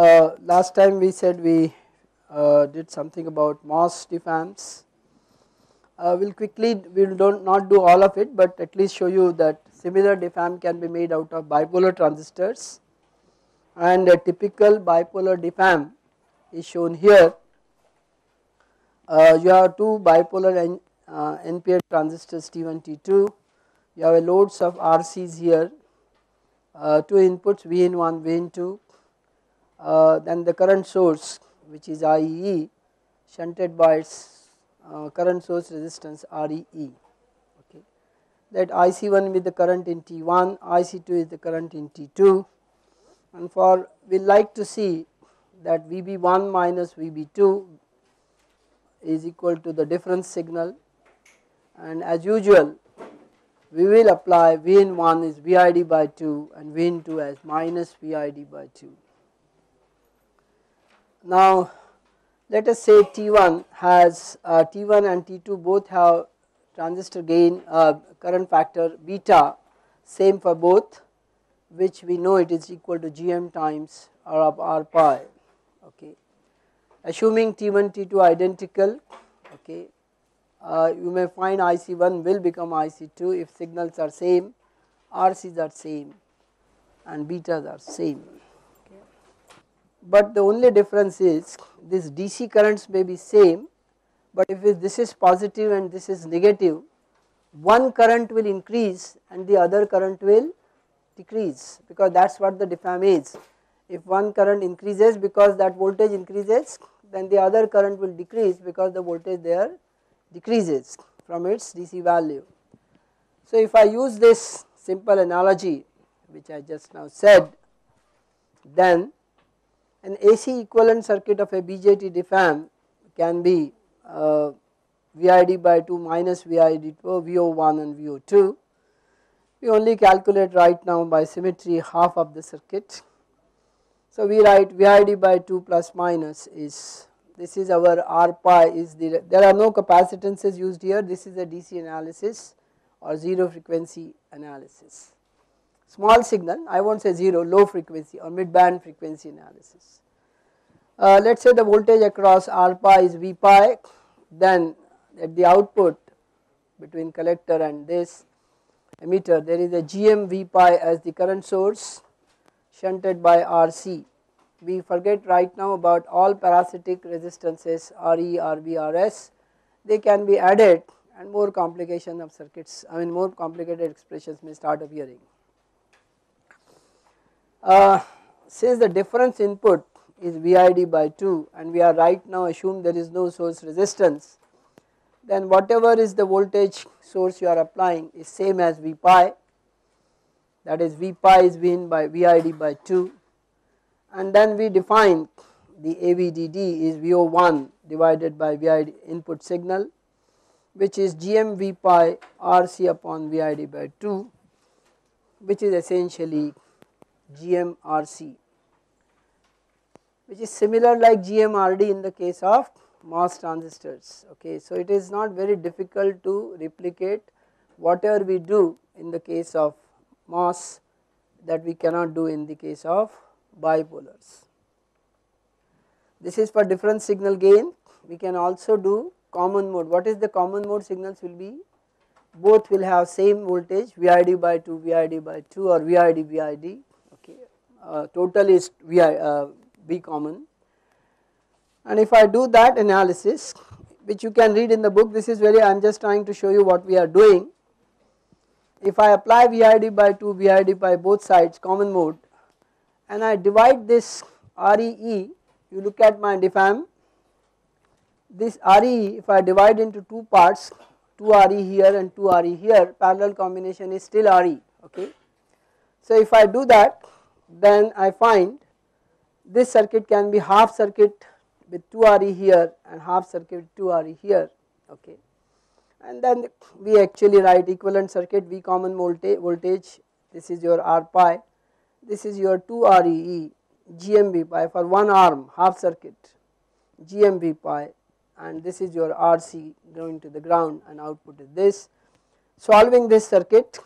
Uh, last time we said we uh, did something about MOS diff amps. Uh, we'll quickly, we will don't not do all of it but at least show you that similar diff amp can be made out of bipolar transistors and a typical bipolar diff amp is shown here. Uh, you have two bipolar N, uh, NPN transistors T1, T2, you have a loads of RCs here, uh, two inputs Vin1, Vin2, uh, then the current source which is IE shunted by its uh, current source resistance REE okay. That IC1 with the current in T1, IC2 is the current in T2 and for we like to see that VB1 minus VB2 is equal to the difference signal and as usual we will apply Vn1 is VID by 2 and Vn2 as minus VID by 2. Now let us say T1 has uh, T1 and T2 both have transistor gain uh, current factor beta same for both which we know it is equal to GM times R of R pi okay. Assuming T1 T2 identical okay uh, you may find IC1 will become IC2 if signals are same, RCs are same and betas are same. But the only difference is this DC currents may be same but if this is positive and this is negative one current will increase and the other current will decrease because that is what the diff amp is. If one current increases because that voltage increases then the other current will decrease because the voltage there decreases from its DC value. So if I use this simple analogy which I just now said then an AC equivalent circuit of a BJT diff amp can be uh, VID by 2 minus VID 2 VO1 and VO2. We only calculate right now by symmetry half of the circuit. So we write VID by 2 plus minus is this is our R pi is the there are no capacitances used here this is a DC analysis or 0 frequency analysis. Small signal I will not say 0 low frequency or mid band frequency analysis. Uh, let us say the voltage across R pi is V pi then at the output between collector and this emitter there is a GM V pi as the current source shunted by RC we forget right now about all parasitic resistances RE, RB, RS they can be added and more complication of circuits I mean more complicated expressions may start appearing. Uh, since the difference input is VID by 2 and we are right now assume there is no source resistance then whatever is the voltage source you are applying is same as V pi. That is V pi is V by VID by 2 and then we define the AVDD is VO1 divided by VID input signal which is GM V pi RC upon VID by 2 which is essentially GM RC which is similar like GM RD in the case of MOS transistors okay. So it is not very difficult to replicate whatever we do in the case of MOS that we cannot do in the case of bipolars. This is for different signal gain we can also do common mode what is the common mode signals will be both will have same voltage VID by 2 VID by 2 or VID VID total is VI, uh, V common. And if I do that analysis which you can read in the book this is very I am just trying to show you what we are doing. If I apply VID by 2 VID by both sides common mode and I divide this REE you look at my diff amp this RE if I divide into two parts 2 RE here and 2 RE here parallel combination is still RE okay. So if I do that then I find this circuit can be half circuit with 2 RE here and half circuit with 2 RE here okay and then we actually write equivalent circuit V common voltage, voltage this is your R pi this is your 2 REE GMV pi for one arm half circuit GMV pi and this is your RC going to the ground and output is this. Solving this circuit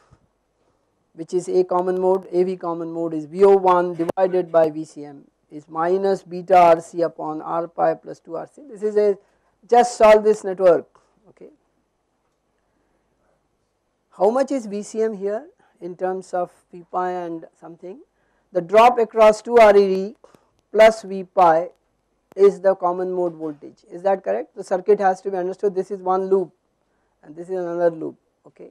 which is A common mode, AV common mode is VO1 divided by VCM is minus beta RC upon R pi plus 2 RC. This is a just solve this network okay. How much is VCM here in terms of V pi and something? The drop across 2 RED plus V pi is the common mode voltage is that correct? The circuit has to be understood this is one loop and this is another loop okay.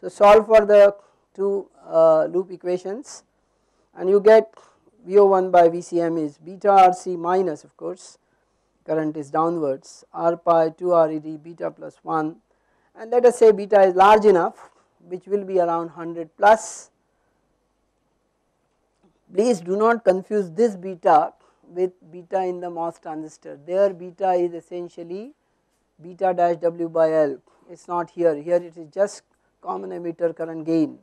So solve for the two uh, loop equations and you get VO1 by VCM is beta RC minus of course current is downwards R pi 2 RED beta plus 1 and let us say beta is large enough which will be around 100 plus. Please do not confuse this beta with beta in the MOS transistor. There beta is essentially beta dash W by L. It is not here. Here it is just common emitter current gain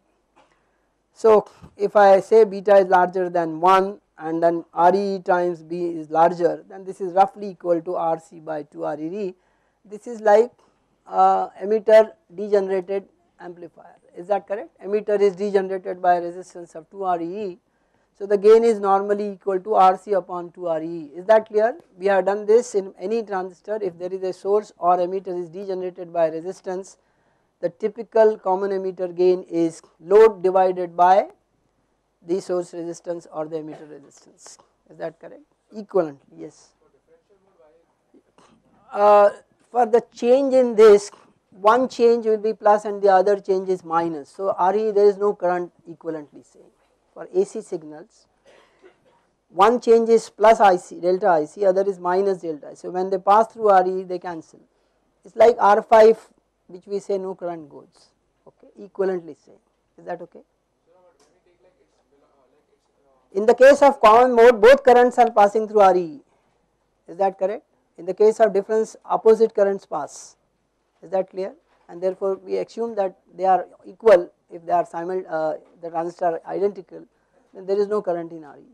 so if I say beta is larger than 1 and then RE times B is larger then this is roughly equal to RC by 2 RED. This is like uh, emitter degenerated amplifier. Is that correct? Emitter is degenerated by resistance of 2 RE. So the gain is normally equal to RC upon 2 RE is that clear? We have done this in any transistor. If there is a source or emitter is degenerated by resistance the typical common emitter gain is load divided by the source resistance or the emitter resistance. Is that correct? Equivalently yes. Uh, for the change in this one change will be plus and the other change is minus. So RE there is no current equivalently same for AC signals one change is plus IC delta IC other is minus delta so when they pass through RE they cancel. It's like R5 which we say no current goes okay equivalently same is that okay? In the case of common mode both currents are passing through RE is that correct? In the case of difference opposite currents pass is that clear? And therefore we assume that they are equal if they are simul uh, the transistor are identical then there is no current in RE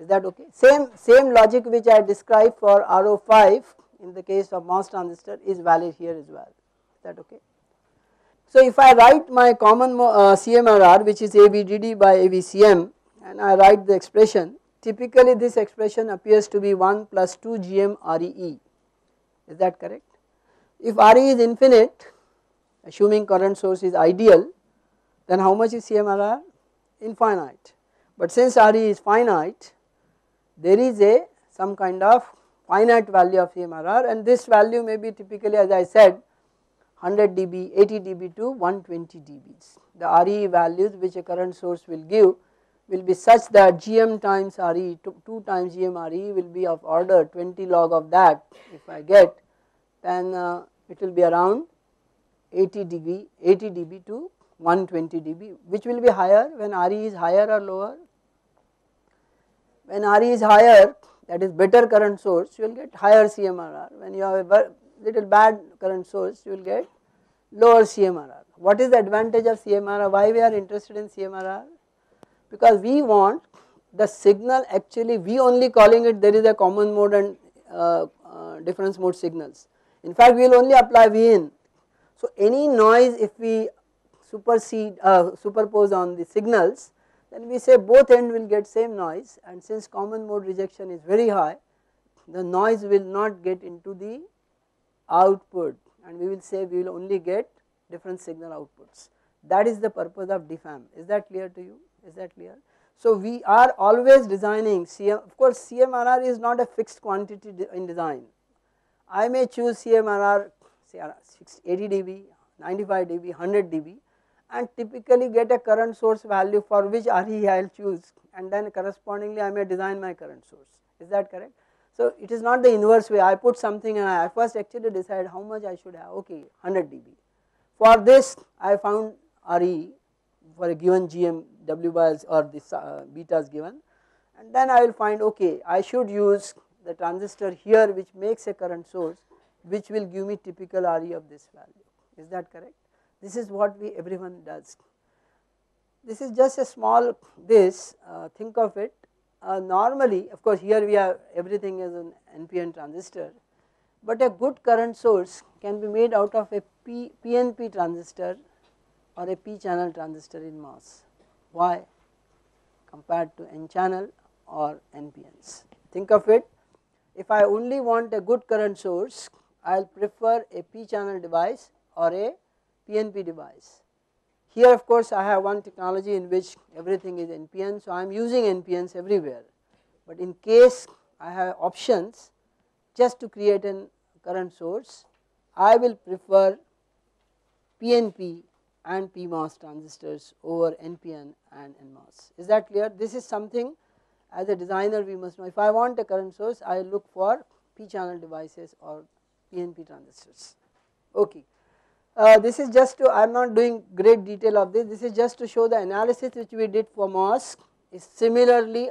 is that okay? Same same logic which I described for RO5 in the case of MOS transistor is valid here as well is that okay. So if I write my common uh, CMRR which is ABDD by ABCM and I write the expression typically this expression appears to be 1 plus 2 GM REE is that correct. If RE is infinite assuming current source is ideal then how much is CMRR infinite but since RE is finite there is a some kind of finite value of CMRR and this value may be typically as I said 100 dB, 80 dB to 120 dBs. The RE values which a current source will give will be such that GM times RE 2 times GM RE will be of order 20 log of that if I get then uh, it will be around 80 dB 80 dB to 120 dB which will be higher when RE is higher or lower when RE is higher that is better current source you will get higher CMRR when you have a little bad current source you will get lower CMRR. What is the advantage of CMRR why we are interested in CMRR because we want the signal actually we only calling it there is a common mode and uh, uh, difference mode signals in fact we will only apply V in. So any noise if we supersede uh, superpose on the signals then we say both end will get same noise and since common mode rejection is very high the noise will not get into the output and we will say we will only get different signal outputs. That is the purpose of diff amp is that clear to you? Is that clear. So we are always designing CM of course CMRR is not a fixed quantity in design. I may choose CMRR say uh, 80 dB 95 dB 100 dB and typically get a current source value for which RE I will choose. And then correspondingly I may design my current source. Is that correct. So it is not the inverse way. I put something and I first actually decide how much I should have. Okay 100 dB. For this I found RE for a given GM W by or this uh, beta is given. And then I will find okay I should use the transistor here which makes a current source which will give me typical RE of this value. Is that correct this is what we everyone does. This is just a small this uh, think of it uh, normally of course here we have everything is an NPN transistor but a good current source can be made out of a P, PNP transistor or a P channel transistor in MOS. Why? Compared to N channel or NPNs. Think of it if I only want a good current source I will prefer a p channel device or a PNP device. Here of course I have one technology in which everything is NPN so I am using NPNs everywhere but in case I have options just to create a current source I will prefer PNP and PMOS transistors over NPN and NMOS. Is that clear? This is something as a designer we must know if I want a current source I look for P channel devices or PNP transistors. Okay. Uh, this is just to I am not doing great detail of this. This is just to show the analysis which we did for MOS is similarly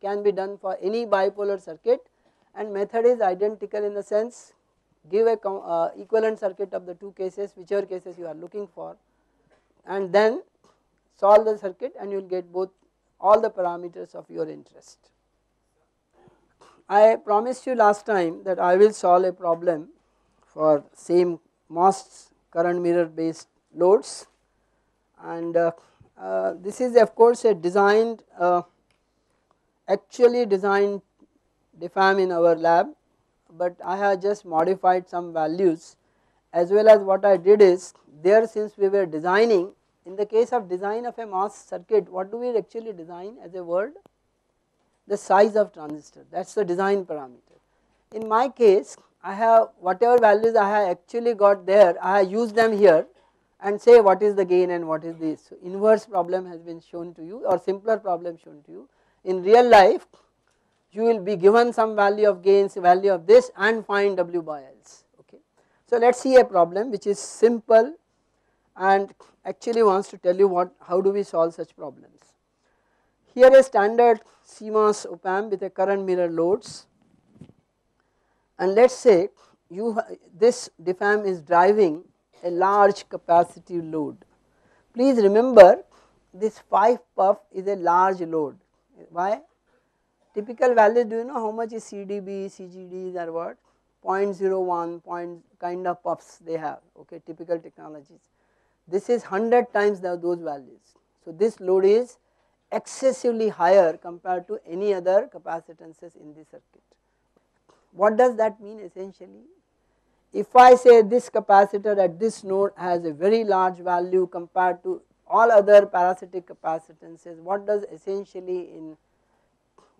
can be done for any bipolar circuit. And method is identical in the sense give a uh, equivalent circuit of the two cases whichever cases you are looking for. And then solve the circuit and you will get both all the parameters of your interest. I promised you last time that I will solve a problem for same MOS current mirror based loads. And uh, uh, this is of course a designed uh, actually designed diff amp in our lab but I have just modified some values. As well as what I did is there since we were designing in the case of design of a MOS circuit what do we actually design as a word? The size of transistor. That is the design parameter. In my case I have whatever values I have actually got there I have used them here and say what is the gain and what is this so inverse problem has been shown to you or simpler problem shown to you in real life you will be given some value of gains value of this and find W by Ls okay. So let us see a problem which is simple and actually wants to tell you what how do we solve such problems. Here a standard CMOS op amp with a current mirror loads and let us say you this diff amp is driving a large capacitive load. Please remember this 5 puff is a large load why typical values do you know how much is CDB, CGDs are what 0.01 point kind of puffs they have okay typical technologies. This is 100 times those values. So this load is excessively higher compared to any other capacitances in the circuit. What does that mean essentially? If I say this capacitor at this node has a very large value compared to all other parasitic capacitances, what does essentially in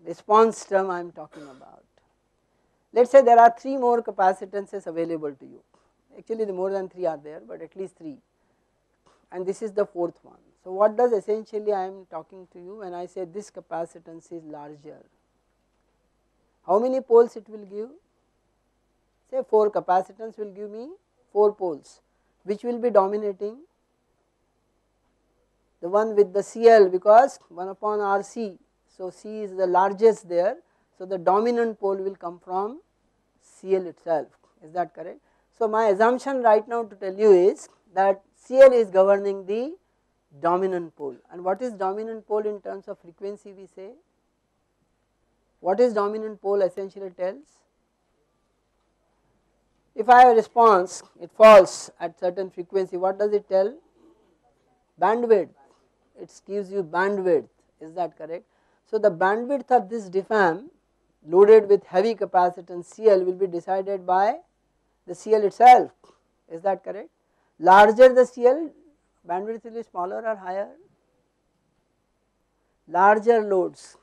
response term I am talking about. Let us say there are 3 more capacitances available to you, actually the more than 3 are there, but at least 3 and this is the fourth one. So what does essentially I am talking to you when I say this capacitance is larger. How many poles it will give? Say 4 capacitance will give me 4 poles which will be dominating the one with the CL because 1 upon RC so, C is the largest there. So, the dominant pole will come from Cl itself is that correct. So, my assumption right now to tell you is that Cl is governing the dominant pole and what is dominant pole in terms of frequency we say? What is dominant pole essentially tells? If I have a response it falls at certain frequency what does it tell? Bandwidth it gives you bandwidth is that correct so the bandwidth of this diff amp loaded with heavy capacitance CL will be decided by the CL itself is that correct. Larger the CL bandwidth will be smaller or higher larger loads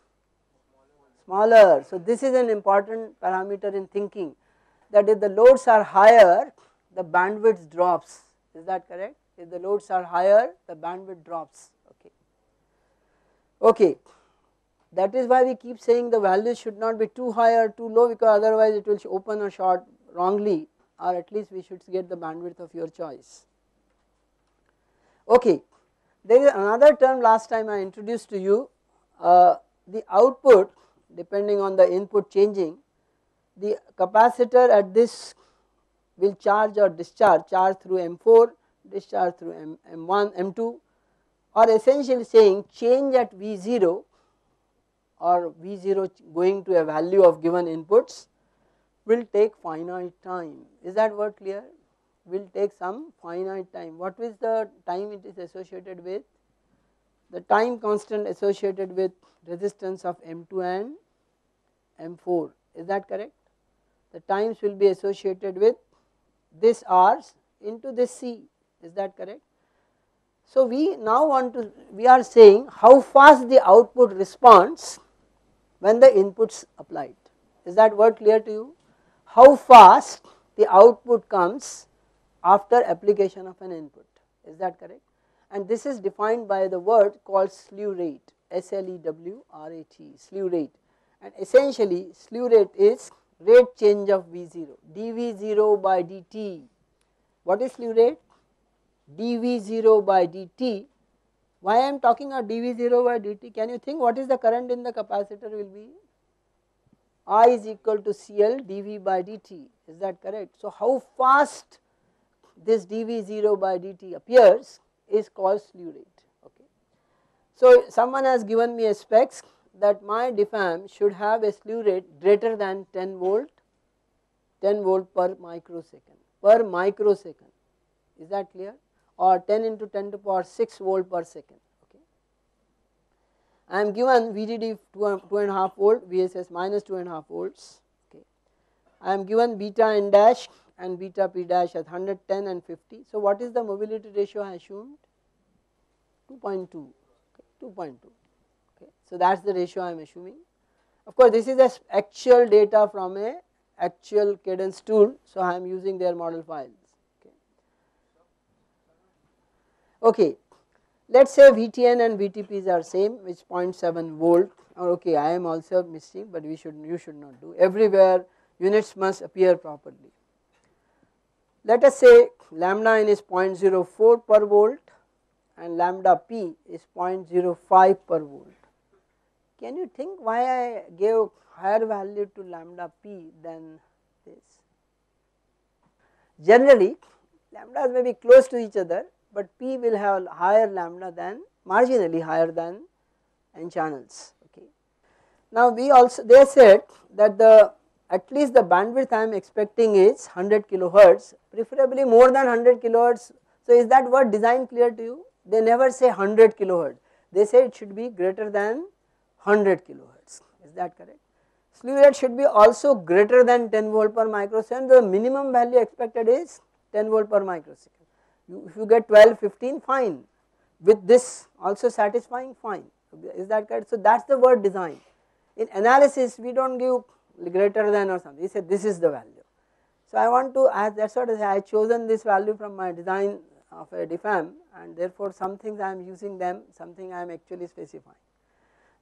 smaller. So this is an important parameter in thinking that if the loads are higher the bandwidth drops is that correct if the loads are higher the bandwidth drops okay. Okay. That is why we keep saying the values should not be too high or too low because otherwise it will open or short wrongly or at least we should get the bandwidth of your choice. Okay, there is another term last time I introduced to you uh, the output depending on the input changing the capacitor at this will charge or discharge charge through M4 discharge through M, M1 M2 or essentially saying change at V0 or V0 going to a value of given inputs will take finite time. Is that word clear? Will take some finite time. What is the time it is associated with? The time constant associated with resistance of M2 and M4 is that correct? The times will be associated with this R's into this C is that correct? So we now want to we are saying how fast the output responds when the inputs applied. Is that word clear to you? How fast the output comes after application of an input is that correct and this is defined by the word called slew rate S L E W R A T slew rate and essentially slew rate is rate change of V0 dV0 by dt what is slew rate dV0 by dt why I am talking of dV0 by dt can you think what is the current in the capacitor will be? I is equal to CL dV by dt is that correct? So how fast this dV0 by dt appears is called slew rate okay. So someone has given me a specs that my diff amp should have a slew rate greater than 10 volt 10 volt per microsecond per microsecond is that clear or 10 into 10 to power 6 volt per second okay. I am given VDD 2, 2 and a half volt VSS minus 2 and half volts okay. I am given beta n dash and beta p dash at 110 and 50. So what is the mobility ratio I assumed 2.2 okay, 2.2 okay. So that is the ratio I am assuming. Of course this is the actual data from a actual cadence tool so I am using their model files okay. Okay, let us say VTN and VTPs are same which 0.7 volt or okay I am also missing but we should you should not do everywhere units must appear properly. Let us say lambda n is 0.04 per volt and lambda p is 0.05 per volt. Can you think why I gave higher value to lambda p than this? Generally lambdas may be close to each other but p will have higher lambda than marginally higher than n channels okay. Now we also they said that the at least the bandwidth I am expecting is 100 kilohertz preferably more than 100 kilohertz. So is that word design clear to you? They never say 100 kilohertz, they say it should be greater than 100 kilohertz, is that correct? Slew rate should be also greater than 10 volt per microsecond, the minimum value expected is 10 volt per microsecond. If you get 12, 15 fine, with this also satisfying fine, is that correct? So that is the word design. In analysis we do not give greater than or something, he said this is the value. So I want to, that is what I I chosen this value from my design of a diff amp and therefore some things I am using them, something I am actually specifying.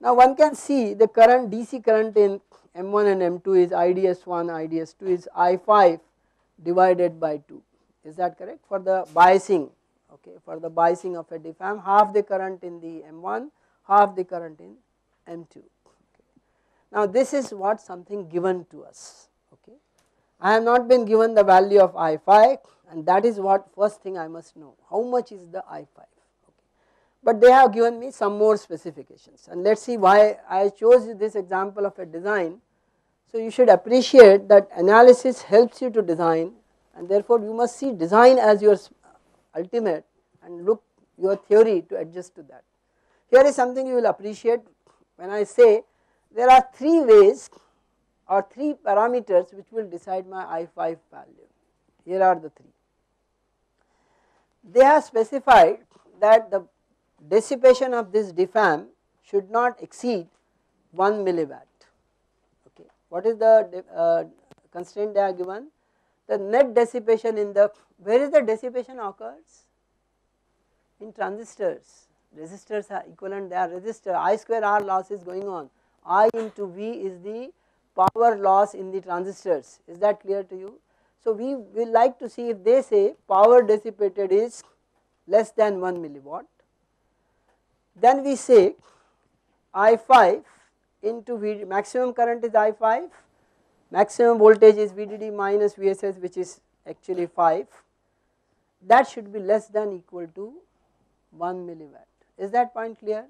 Now one can see the current DC current in M1 and M2 is IDS1, IDS2 is I5 divided by 2, is that correct for the biasing, okay, for the biasing of a diff amp half the current in the M1, half the current in M2. Now this is what something given to us, okay. I have not been given the value of I5 and that is what first thing I must know how much is the I5 okay. But they have given me some more specifications and let us see why I chose this example of a design. So you should appreciate that analysis helps you to design and therefore you must see design as your uh, ultimate and look your theory to adjust to that. Here is something you will appreciate when I say there are three ways or three parameters which will decide my I5 value. Here are the three they have specified that the dissipation of this diff amp should not exceed 1 milliwatt. Okay. What is the uh, constraint they are given? The net dissipation in the, where is the dissipation occurs? In transistors, resistors are equivalent, they are resistor, I square R loss is going on, I into V is the power loss in the transistors, is that clear to you? So we will like to see if they say power dissipated is less than 1 milliwatt, then we say I5 into V maximum current is I5, maximum voltage is VDD minus VSS which is actually 5, that should be less than equal to 1 milliwatt. Is that point clear?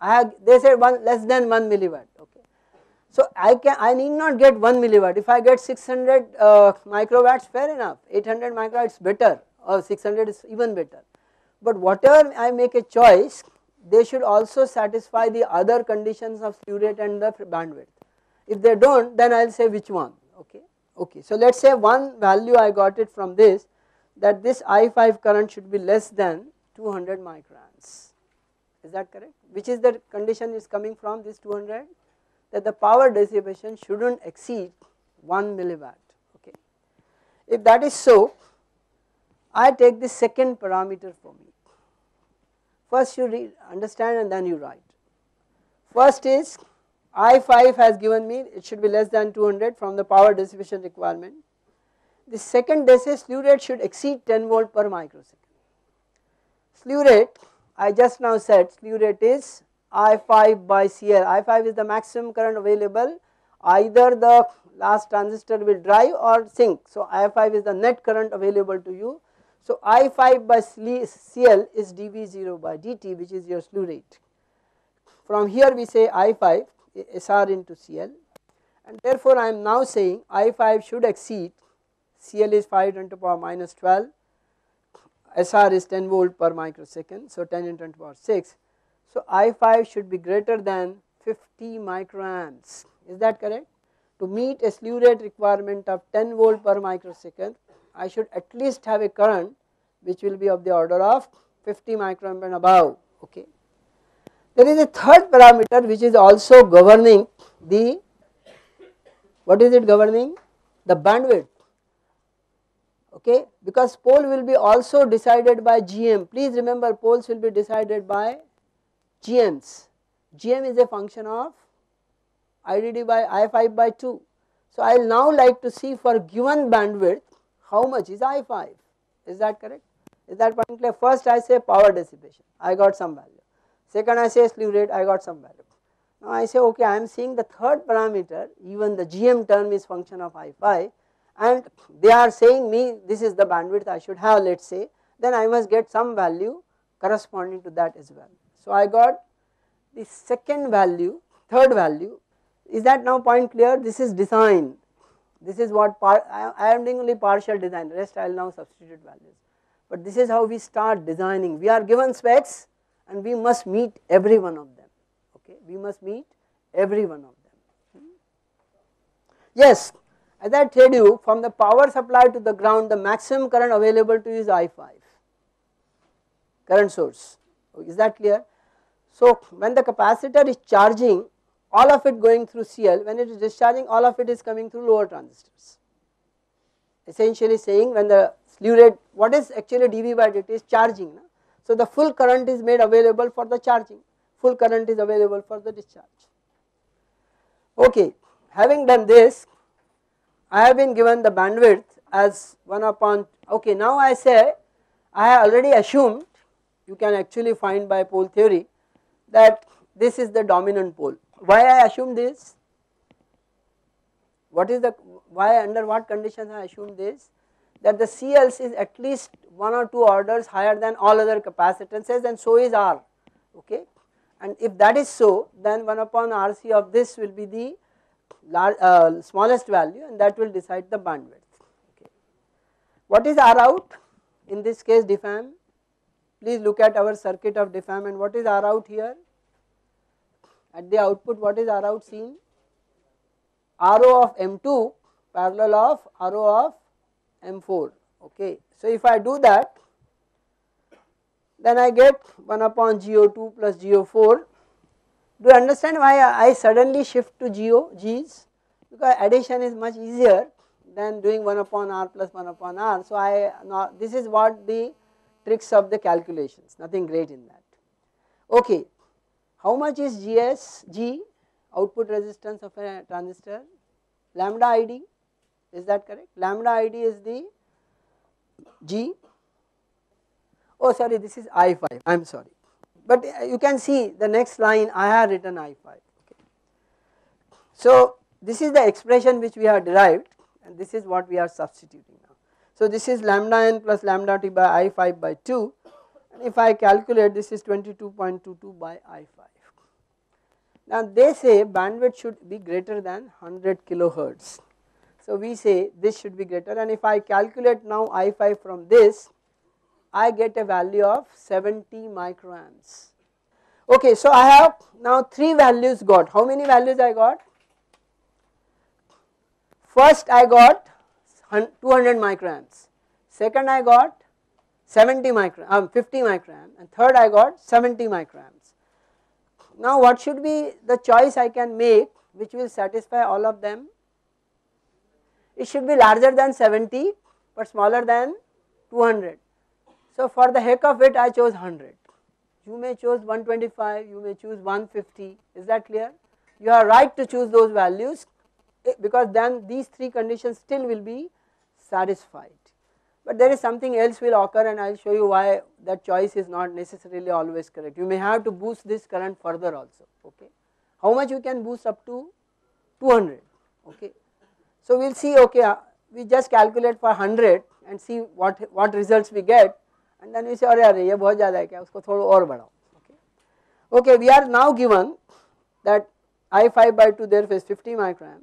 I have, they said one less than 1 milliwatt, okay. So I can I need not get 1 milliwatt if I get 600 uh, microwatts fair enough 800 microwatts better or 600 is even better. But whatever I make a choice they should also satisfy the other conditions of slew rate and the bandwidth. If they do not then I will say which one okay. Okay. So let us say one value I got it from this that this I5 current should be less than 200 microns is that correct? Which is the condition is coming from this 200 that the power dissipation should not exceed 1 milliwatt okay. If that is so I take the second parameter for me. First you read understand and then you write. First is I5 has given me it should be less than 200 from the power dissipation requirement. The second they slew rate should exceed 10 volt per microsecond. Slew rate I just now said slew rate is I5 by CL, I5 is the maximum current available either the last transistor will drive or sink. So I5 is the net current available to you. So I5 by CL is dV0 by dt which is your slew rate. From here we say I5 SR into CL and therefore I am now saying I5 should exceed CL is 5 10 to the power minus 12 SR is 10 volt per microsecond. So 10 into 10 to power 6. So I5 should be greater than 50 microamps is that correct? To meet a slew rate requirement of 10 volt per microsecond I should at least have a current which will be of the order of 50 microamp and above okay. There is a third parameter which is also governing the what is it governing the bandwidth okay? Because pole will be also decided by GM please remember poles will be decided by GMs GM is a function of IDD by I5 by 2 so I will now like to see for given bandwidth how much is I5 is that correct? Is that clear? First I say power dissipation. I got some value. Second I say slew rate. I got some value. Now I say okay I am seeing the third parameter. Even the GM term is function of I5 and they are saying me this is the bandwidth I should have let us say then I must get some value corresponding to that as well. So I got the second value third value. Is that now point clear? This is design. This is what par I, am doing only partial design rest I will now substitute values. But this is how we start designing. We are given specs and we must meet every one of them. Okay? We must meet every one of them. Hmm? Yes as I told you from the power supply to the ground the maximum current available to you is I5 current source is that clear. So when the capacitor is charging all of it going through CL when it is discharging all of it is coming through lower transistors essentially saying when the slew rate what is actually dV by dt is charging. So the full current is made available for the charging full current is available for the discharge. Okay having done this I have been given the bandwidth as 1 upon okay now I say I have already assumed you can actually find by pole theory that this is the dominant pole. Why I assume this? What is the why under what conditions I assume this? That the CLs is at least one or two orders higher than all other capacitances and so is R okay and if that is so then 1 upon RC of this will be the large, uh, smallest value and that will decide the bandwidth. Okay. What is R out? In this case diff amp, please look at our circuit of diff amp and what is R out here? At the output what is R out seen? RO of M2 parallel of RO of M4 okay. So if I do that then I get 1 upon GO2 plus GO4 do you understand why I suddenly shift to GO, G's? Because addition is much easier than doing 1 upon R plus 1 upon R. So I, now this is what the tricks of the calculations, nothing great in that. Okay, how much is GS, G, output resistance of a transistor? Lambda ID, is that correct? Lambda ID is the G, oh sorry this is I5, I am sorry but uh, you can see the next line I have written I5 okay. So this is the expression which we have derived and this is what we are substituting now. So this is lambda n plus lambda t by I5 by 2 and if I calculate this is 22.22 by I5. Now they say bandwidth should be greater than 100 kilohertz. So we say this should be greater and if I calculate now I5 from this I get a value of 70 microamps. Okay, so I have now three values got. How many values I got? First I got 200 micrograms, second I got 70 micron, um, 50 micron and third I got 70 micrograms. Now what should be the choice I can make which will satisfy all of them? It should be larger than 70 but smaller than 200. So for the heck of it I chose 100. You may choose 125, you may choose 150, is that clear? You are right to choose those values eh, because then these three conditions still will be satisfied. But there is something else will occur and I will show you why that choice is not necessarily always correct. You may have to boost this current further also, okay. How much you can boost up to 200, okay. So we will see, okay, uh, we just calculate for 100 and see what, what results we get and then we say अरे अरे ये बहुत ज़्यादा है क्या उसको थोड़ा और बढ़ाओ okay okay we are now given that I5 by 2 therefore is 50 micron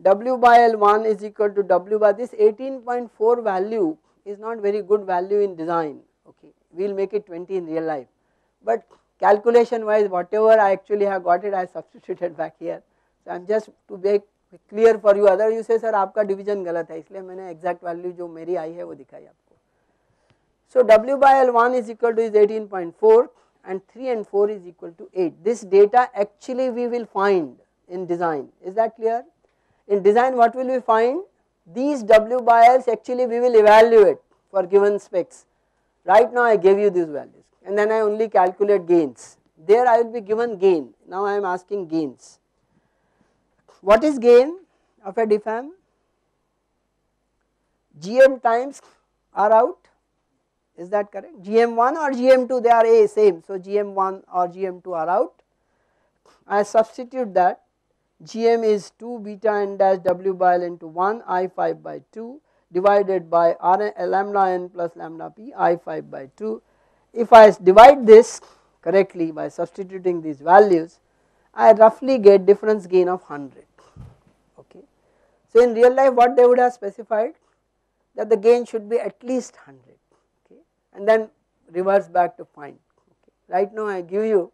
W by L1 is equal to W by this 18.4 value is not very good value in design okay we will make it 20 in real life but calculation wise whatever I actually have got it I substituted back here so I am just to make clear for you other you say sir आपका division गलत है इसलिए मैंने exact value जो मेरी आई है वो दिखाई आपको so W by L1 is equal to is 18.4 and 3 and 4 is equal to 8. This data actually we will find in design. Is that clear? In design what will we find? These W by Ls actually we will evaluate for given specs. Right now I gave you these values and then I only calculate gains. There I will be given gain. Now I am asking gains. What is gain of a diff amp? GM times R out is that correct? GM1 or GM2 they are A same, so GM1 or GM2 are out. I substitute that GM is 2 beta n dash W by L into 1 I5 by 2 divided by R lambda n plus lambda p I5 by 2. If I divide this correctly by substituting these values, I roughly get difference gain of 100. Okay. So in real life what they would have specified that the gain should be at least 100 and then reverse back to find. Okay. Right now I give you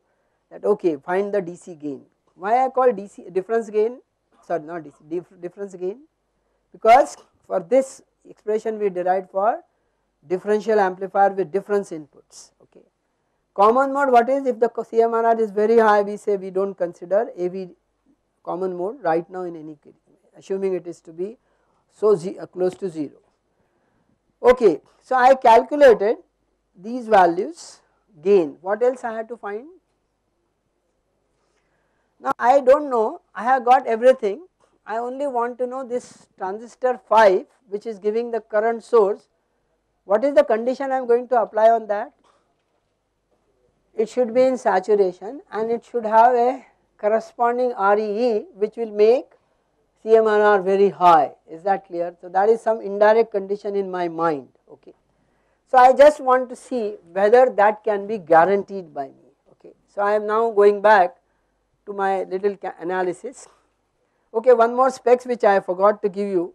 that okay find the DC gain. Why I call DC difference gain sorry not DC dif difference gain because for this expression we derived for differential amplifier with difference inputs okay. Common mode what is if the CMRR is very high we say we do not consider AV common mode right now in any case assuming it is to be so close to 0. Okay, so I calculated these values gain. What else I had to find? Now I do not know. I have got everything. I only want to know this transistor 5 which is giving the current source. What is the condition I am going to apply on that? It should be in saturation and it should have a corresponding REE which will make CMRR very high. Is that clear? So that is some indirect condition in my mind. Okay so I just want to see whether that can be guaranteed by me okay. So I am now going back to my little analysis. Okay one more specs which I forgot to give you.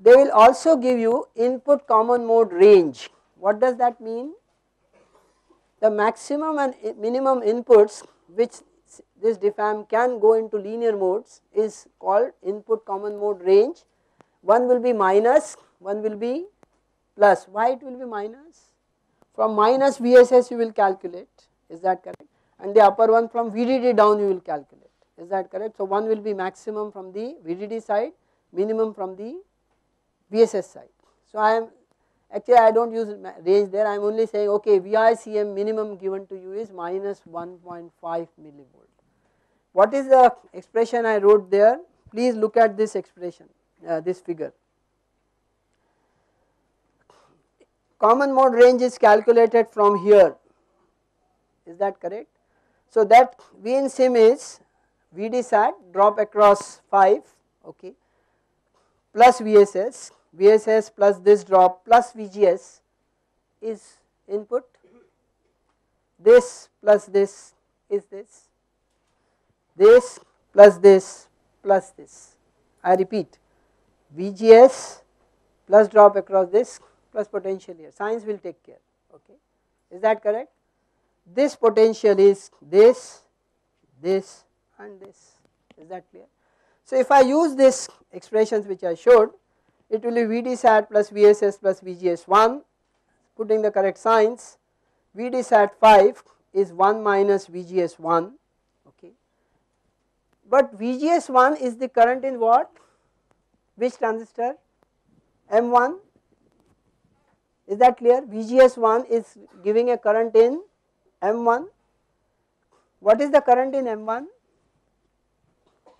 They will also give you input common mode range. What does that mean? The maximum and minimum inputs which this diff amp can go into linear modes is called input common mode range. One will be minus one will be plus why it will be minus. From minus VSS you will calculate. Is that correct? And the upper one from VDD down you will calculate. Is that correct. So one will be maximum from the VDD side minimum from the VSS side. So I am actually I do not use range there. I am only saying okay VICM minimum given to you is minus 1.5 millivolt. What is the expression I wrote there? Please look at this expression uh, this figure common mode range is calculated from here. Is that correct. So that V in sim is VD sat drop across 5 okay plus VSS, VSS plus this drop plus VGS is input. This plus this is this. This plus this plus this. I repeat VGS plus drop across this plus potential here. Science will take care okay? Is that correct? This potential is this, this and this. Is that clear. So if I use this expressions which I showed it will be VD sat plus VSS plus VGS1 putting the correct signs. VD sat 5 is 1 minus VGS1 okay? But VGS1 is the current in what? Which transistor? M1 is that clear? VGS1 is giving a current in M1 what is the current in M1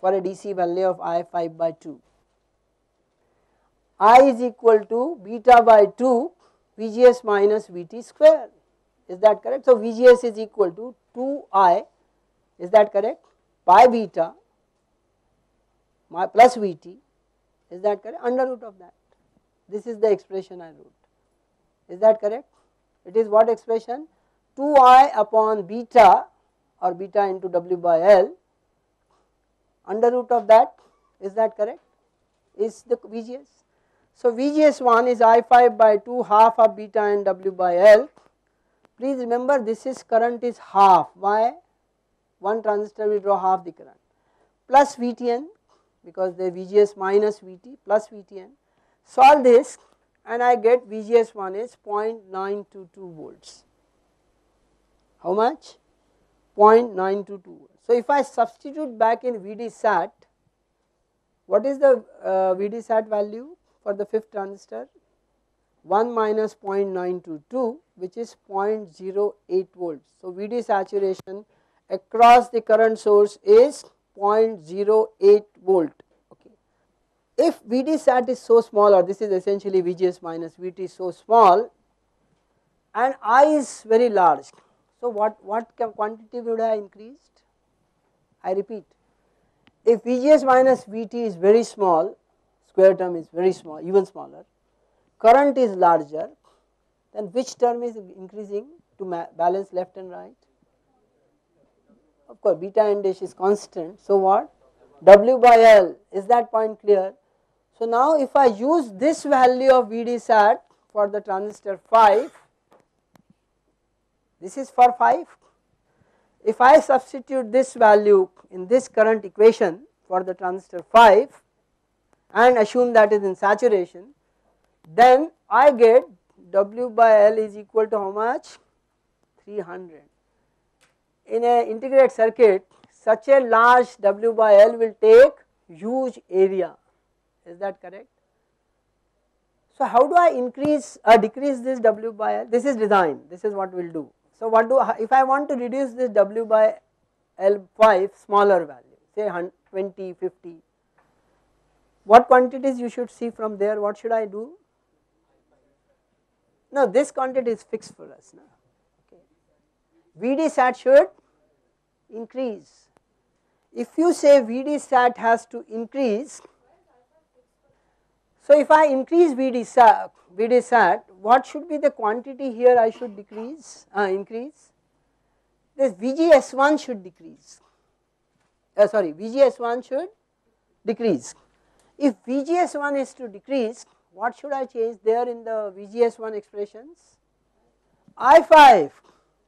for a DC value of I 5 by 2 I is equal to beta by 2 VGS minus VT square. Is that correct. So VGS is equal to 2I is that correct? Pi beta plus Vt is that correct? Under root of that. This is the expression I wrote is that correct? It is what expression? 2i upon beta or beta into W by L. Under root of that is that correct? Is the VGS. So VGS1 is I5 by 2 half of beta and W by L. Please remember this is current is half. Why? One transistor will draw half the current. Plus VTN because the VGS minus VT plus VTN solve this and I get VGS1 is 0.922 volts. How much? 0.922 volts. So if I substitute back in VD sat, what is the uh, VD sat value for the fifth transistor? 1 minus 0.922 which is 0.08 volts. So VD saturation across the current source is 0.08 volt. If VD sat is so small or this is essentially VGS minus VT so small and I is very large. So what, what quantity would have increased? I repeat if VGS minus VT is very small square term is very small even smaller current is larger then which term is increasing to balance left and right of course beta and dash is constant so what W by L is that point clear so now if I use this value of VD sat for the transistor 5 this is for 5 if I substitute this value in this current equation for the transistor 5 and assume that is in saturation then I get W by L is equal to how much? 300 in an integrated circuit such a large W by L will take huge area is that correct. So how do I increase or decrease this W by L this is design this is what we will do. So what do if I want to reduce this W by L5 smaller value say 20, 50 what quantities you should see from there what should I do? No this quantity is fixed for us now okay. VD sat should increase if you say VD sat has to increase so if I increase VD sat, VD sat what should be the quantity here I should decrease uh, increase this VGS1 should decrease uh, sorry VGS1 should decrease. If VGS1 is to decrease what should I change there in the VGS1 expressions? I5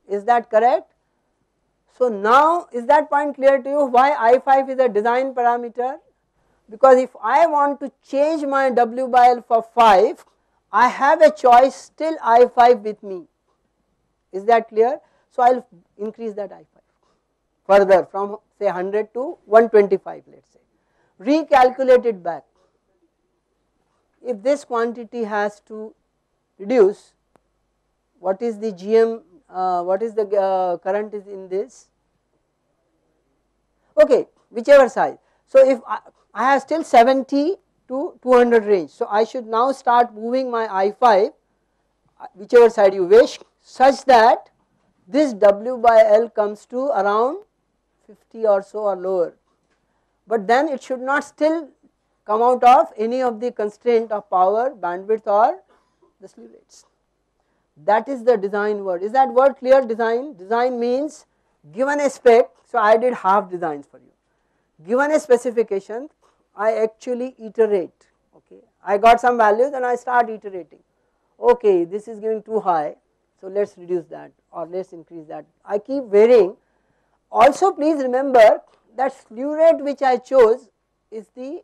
is that correct? So now is that point clear to you why I5 is a design parameter? Because if I want to change my W by L for 5 I have a choice still I5 with me is that clear? So I will increase that I5 further from say 100 to 125 let us say. Recalculate it back. If this quantity has to reduce, what is the GM, uh, what is the uh, current is in this? Okay, whichever side. So if I, I have still 70 to 200 range. So I should now start moving my I5 uh, whichever side you wish such that this W by L comes to around 50 or so or lower. But then it should not still come out of any of the constraint of power bandwidth or the slew rates. That is the design word. Is that word clear design? Design means given a spec. So I did half designs for you. Given a specification I actually iterate okay I got some values and I start iterating okay this is giving too high So let us reduce that or let us increase that. I keep varying. Also please remember that slew rate which I chose is the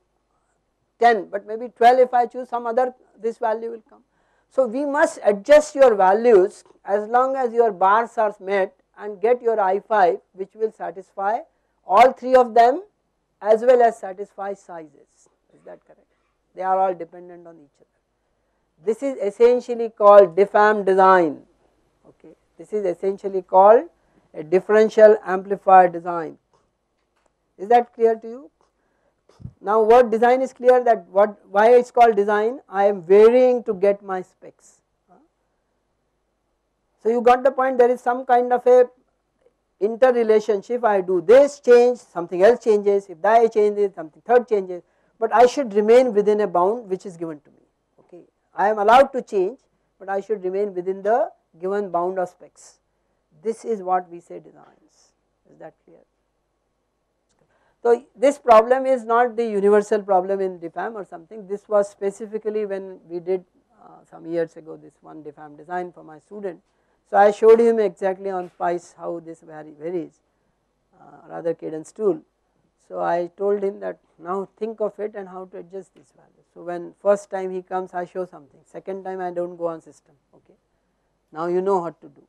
10 but maybe 12 if I choose some other this value will come. So we must adjust your values as long as your bars are met and get your I5 which will satisfy all three of them as well as satisfy sizes. Is that correct? They are all dependent on each other. This is essentially called diff amp design. Okay? This is essentially called a differential amplifier design. Is that clear to you? Now what design is clear that what why it is called design? I am varying to get my specs. So you got the point? There is some kind of a interrelationship I do this change something else changes if that changes something third changes but I should remain within a bound which is given to me okay. I am allowed to change but I should remain within the given bound of specs. This is what we say designs is that clear. So this problem is not the universal problem in diff amp or something this was specifically when we did uh, some years ago this one diff amp design for my student. So I showed him exactly on SPICE how this varies uh, rather cadence tool. So I told him that now think of it and how to adjust this value. So when first time he comes I show something second time I do not go on system okay. Now you know what to do.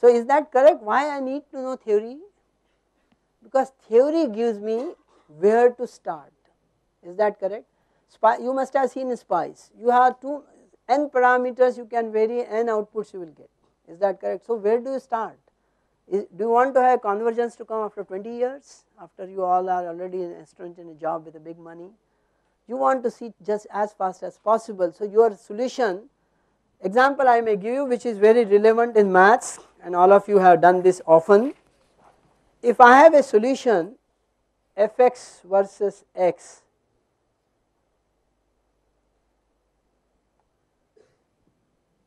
So is that correct why I need to know theory because theory gives me where to start is that correct you must have seen spice you have two n parameters you can vary n outputs you will get is that correct? So where do you start? Is, do you want to have convergence to come after 20 years after you all are already entrenched in a job with a big money? You want to see just as fast as possible. So your solution example I may give you which is very relevant in maths and all of you have done this often. If I have a solution fx versus x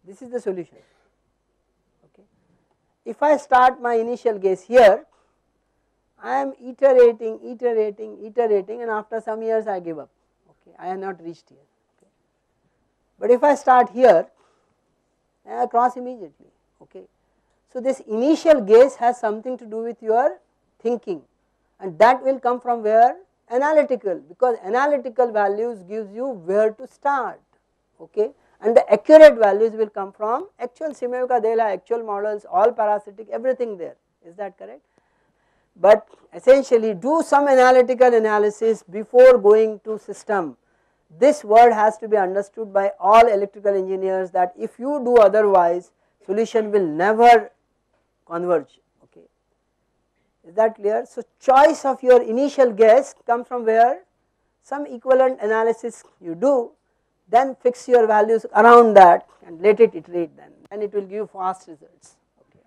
this is the solution. If I start my initial guess here I am iterating iterating iterating and after some years I give up. Okay I have not reached here. Okay. But if I start here I cross immediately. Okay. So this initial guess has something to do with your thinking and that will come from where? Analytical because analytical values gives you where to start. Okay and the accurate values will come from actual they will actual models all parasitic everything there. Is that correct? But essentially do some analytical analysis before going to system. This word has to be understood by all electrical engineers that if you do otherwise solution will never converge. Okay. is that clear? So choice of your initial guess comes from where? Some equivalent analysis you do then fix your values around that and let it iterate then. And it will give fast results. Okay.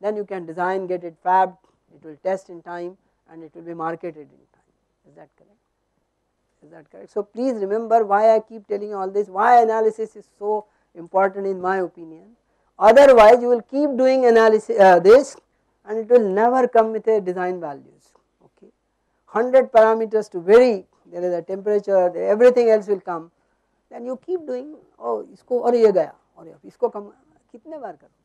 Then you can design get it fabbed it will test in time and it will be marketed in time. Is that correct? Is that correct. So please remember why I keep telling you all this why analysis is so important in my opinion. Otherwise you will keep doing analysis uh, this and it will never come with a design values. Okay. 100 parameters to vary there is a temperature everything else will come then you keep doing oh isko और ये Or और ये इसको कम कितने बार करोगे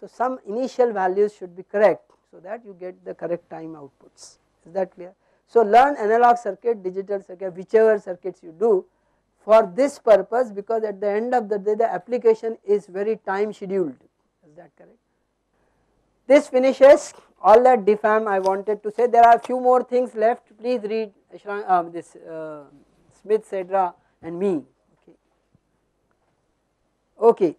So some initial values should be correct so that you get the correct time outputs. Is that clear? So learn analog circuit, digital circuit, whichever circuits you do for this purpose because at the end of the day the application is very time scheduled. Is that correct? This finishes all that diff amp. I wanted to say. There are few more things left. Please read uh, this uh, Smith Sedra and me. Okay. okay.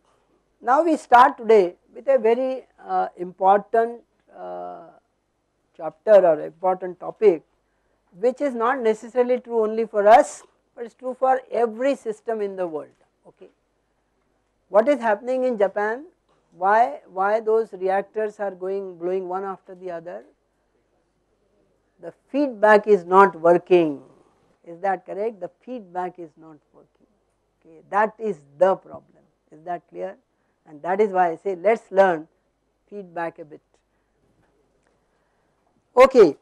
Now we start today with a very uh, important uh, chapter or important topic which is not necessarily true only for us but it is true for every system in the world. Okay. What is happening in Japan why, why those reactors are going blowing one after the other? The feedback is not working, is that correct? The feedback is not working, okay. that is the problem, is that clear? And that is why I say let us learn feedback a bit. Okay,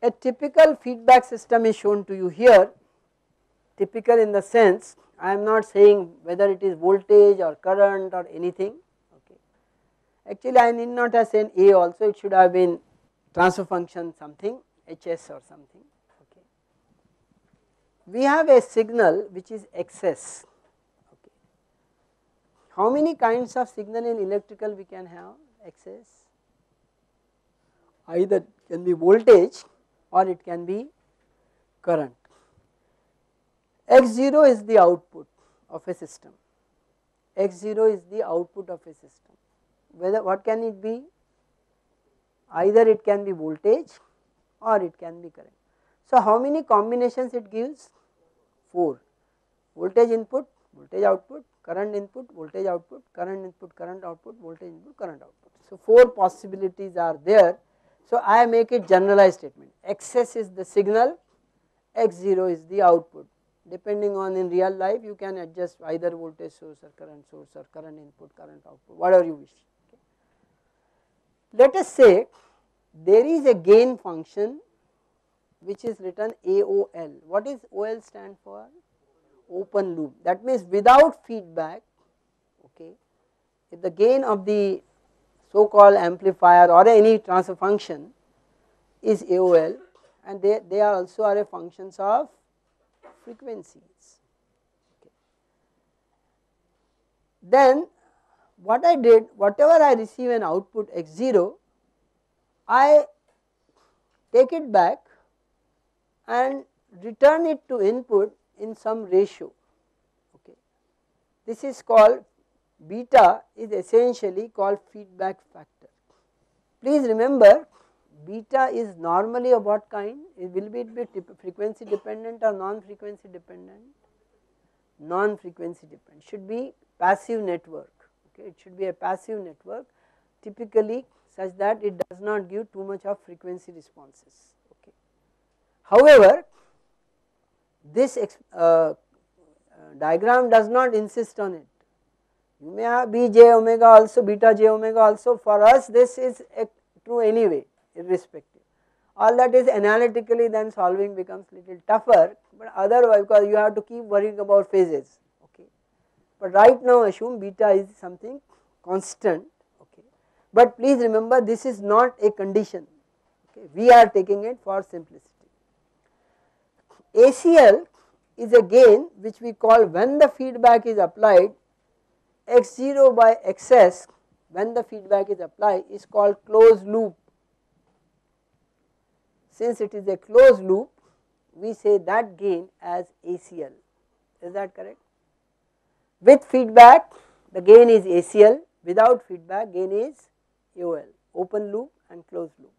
a typical feedback system is shown to you here, typical in the sense I am not saying whether it is voltage or current or anything Okay. actually I need not have said A also it should have been transfer function something HS or something. We have a signal which is excess. okay. How many kinds of signal in electrical we can have excess? Either can be voltage or it can be current. X0 is the output of a system, X0 is the output of a system. Whether what can it be? Either it can be voltage or it can be current. So, how many combinations it gives? 4 voltage input, voltage output, current input, voltage output, current input, current output, voltage input, current output. So, 4 possibilities are there. So, I make it generalized statement XS is the signal, X0 is the output depending on in real life you can adjust either voltage source or current source or current input, current output whatever you wish. Okay. Let us say there is a gain function which is written AOL. What is OL stand for? Open loop. That means without feedback, okay, if the gain of the so called amplifier or any transfer function is AOL and they, they are also are a functions of frequencies. Okay. Then what I did whatever I receive an output x0 I take it back and return it to input in some ratio okay. This is called beta is essentially called feedback factor. Please remember beta is normally of what kind? It Will it be frequency dependent or non-frequency dependent? Non-frequency dependent, should be passive network, okay. it should be a passive network typically such that it does not give too much of frequency responses. However, this uh, uh, diagram does not insist on it. You may have b j omega also, beta j omega also. For us, this is true anyway, irrespective. All that is analytically then solving becomes little tougher, but otherwise because you have to keep worrying about phases. Okay. But right now assume beta is something constant okay. but please remember this is not a condition, okay. we are taking it for simplicity. ACL is a gain which we call when the feedback is applied x0 by xs when the feedback is applied is called closed loop. Since it is a closed loop we say that gain as ACL is that correct? With feedback the gain is ACL without feedback gain is AOL open loop and closed loop.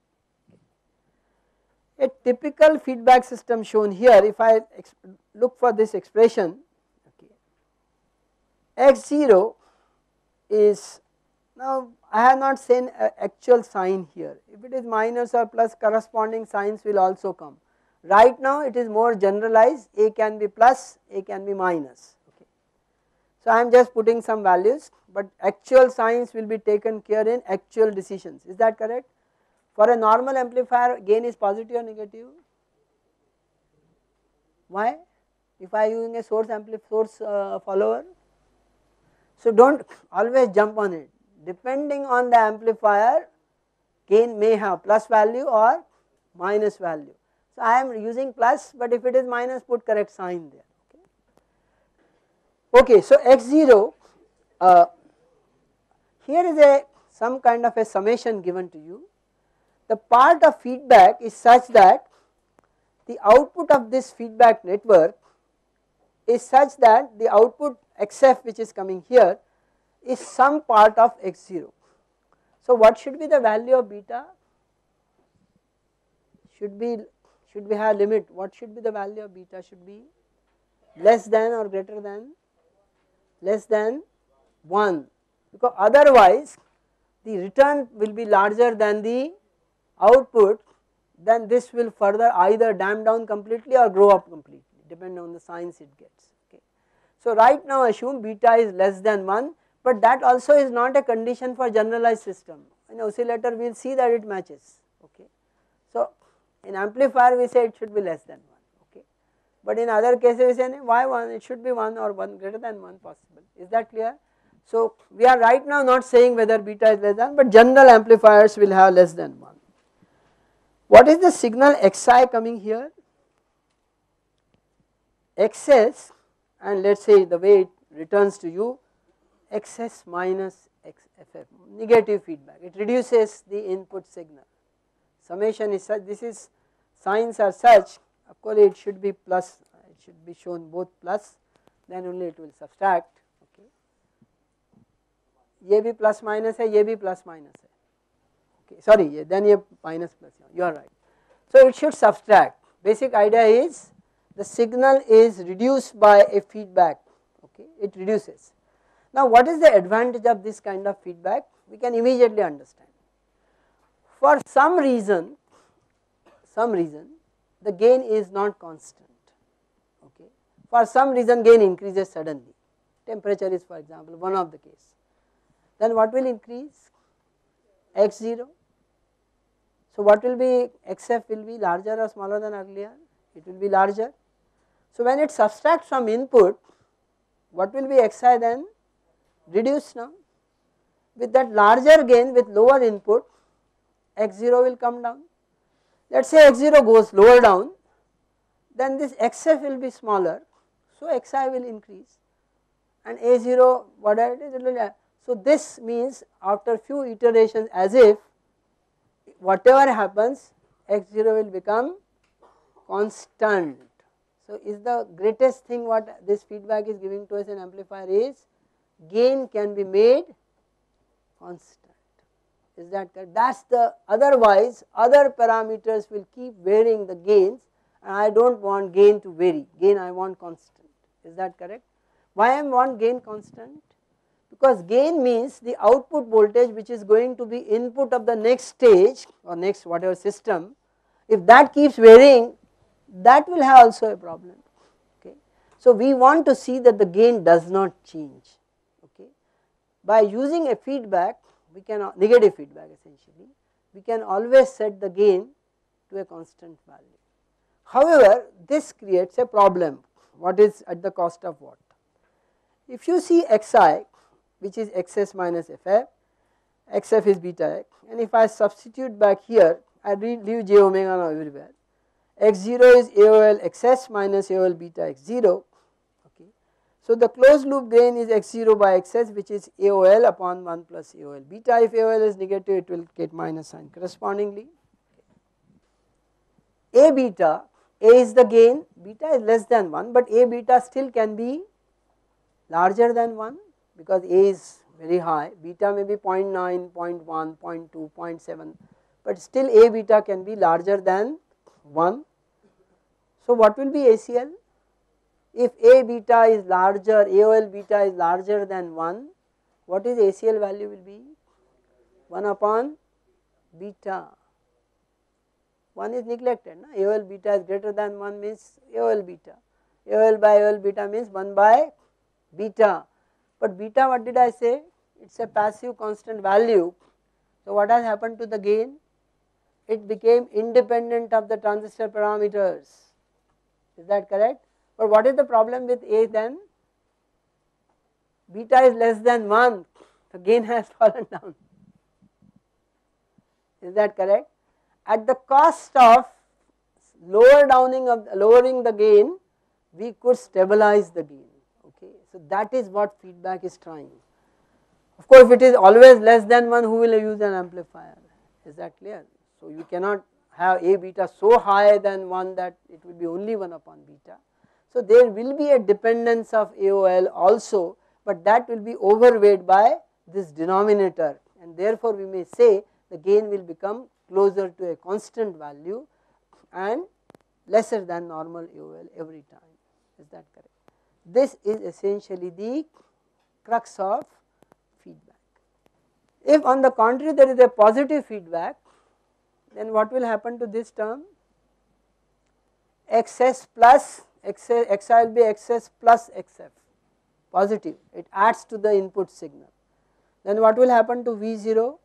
A typical feedback system shown here if I look for this expression okay, x0 is now I have not seen actual sign here. If it is minus or plus corresponding signs will also come. Right now it is more generalized a can be plus a can be minus okay. So I am just putting some values but actual signs will be taken care in actual decisions. Is that correct for a normal amplifier gain is positive or negative? Why? If I using a source amplifier source uh, follower? So do not always jump on it. Depending on the amplifier gain may have plus value or minus value. So I am using plus but if it is minus put correct sign there okay, so x0 uh, here is a some kind of a summation given to you. The part of feedback is such that the output of this feedback network is such that the output xf which is coming here is some part of x0. So what should be the value of beta? Should be should we have limit what should be the value of beta should be less than or greater than less than 1 because otherwise the return will be larger than the output then this will further either damp down completely or grow up completely depending on the signs it gets okay. So right now assume beta is less than 1 but that also is not a condition for generalized system in oscillator we will see that it matches okay. So in amplifier we say it should be less than 1 okay but in other cases we say why 1 it should be 1 or 1 greater than 1 possible is that clear So we are right now not saying whether beta is less than but general amplifiers will have less than 1. What is the signal xi coming here? xs and let us say the way it returns to you xs minus xff negative feedback. It reduces the input signal. Summation is such this is signs are such of course it should be plus it should be shown both plus then only it will subtract okay. Ye plus minus hai plus minus okay sorry then ये minus plus you are right. So it should subtract. Basic idea is the signal is reduced by a feedback okay it reduces. Now what is the advantage of this kind of feedback? We can immediately understand. For some reason some reason the gain is not constant okay. For some reason gain increases suddenly. Temperature is for example one of the case. Then what will increase? X0 so what will be xf will be larger or smaller than earlier it will be larger so when it subtracts from input, what will be xi then? Reduce now. With that larger gain with lower input, x0 will come down. Let us say x0 goes lower down, then this xf will be smaller, so xi will increase and a0 whatever it is, so this means after few iterations as if whatever happens x0 will become constant so, is the greatest thing what this feedback is giving to us an amplifier is gain can be made constant is that correct? That is the otherwise other parameters will keep varying the gains and I do not want gain to vary gain I want constant is that correct. Why I want gain constant? Because gain means the output voltage which is going to be input of the next stage or next whatever system if that keeps varying that will have also a problem okay. So we want to see that the gain does not change okay. By using a feedback we can negative feedback essentially we can always set the gain to a constant value. However, this creates a problem what is at the cost of what? If you see xi which is xs minus ff, xf is beta x. And if I substitute back here I leave j omega now everywhere. X0 is AOL xs minus AOL beta x0 okay. So the closed loop gain is x0 by xs which is AOL upon 1 plus AOL beta. If AOL is negative it will get minus sign correspondingly. A beta A is the gain. Beta is less than 1 but A beta still can be larger than 1 because A is very high beta may be 0 0.9, 0 0.1, 0 0.2, 0.7 but still A beta can be larger than 1. So what will be ACL? If A beta is larger, AOL beta is larger than 1, what is ACL value will be? 1 upon beta. 1 is neglected, na? AOL beta is greater than 1 means AOL beta. AOL by AOL beta means 1 by beta. But beta what did I say? It is a passive constant value. So what has happened to the gain? it became independent of the transistor parameters. Is that correct? But what is the problem with A then? Beta is less than 1 the gain has fallen down. Is that correct? At the cost of lower downing of lowering the gain we could stabilize the gain so that is what feedback is trying. Of course if it is always less than 1 who will use an amplifier? Is that clear? So you cannot have A beta so high than 1 that it will be only 1 upon beta. So there will be a dependence of AOL also but that will be overweighed by this denominator. And therefore we may say the gain will become closer to a constant value and lesser than normal AOL every time. Is that correct. This is essentially the crux of feedback. If on the contrary there is a positive feedback then what will happen to this term? xs plus xi will be xs plus xf positive it adds to the input signal. Then what will happen to V0?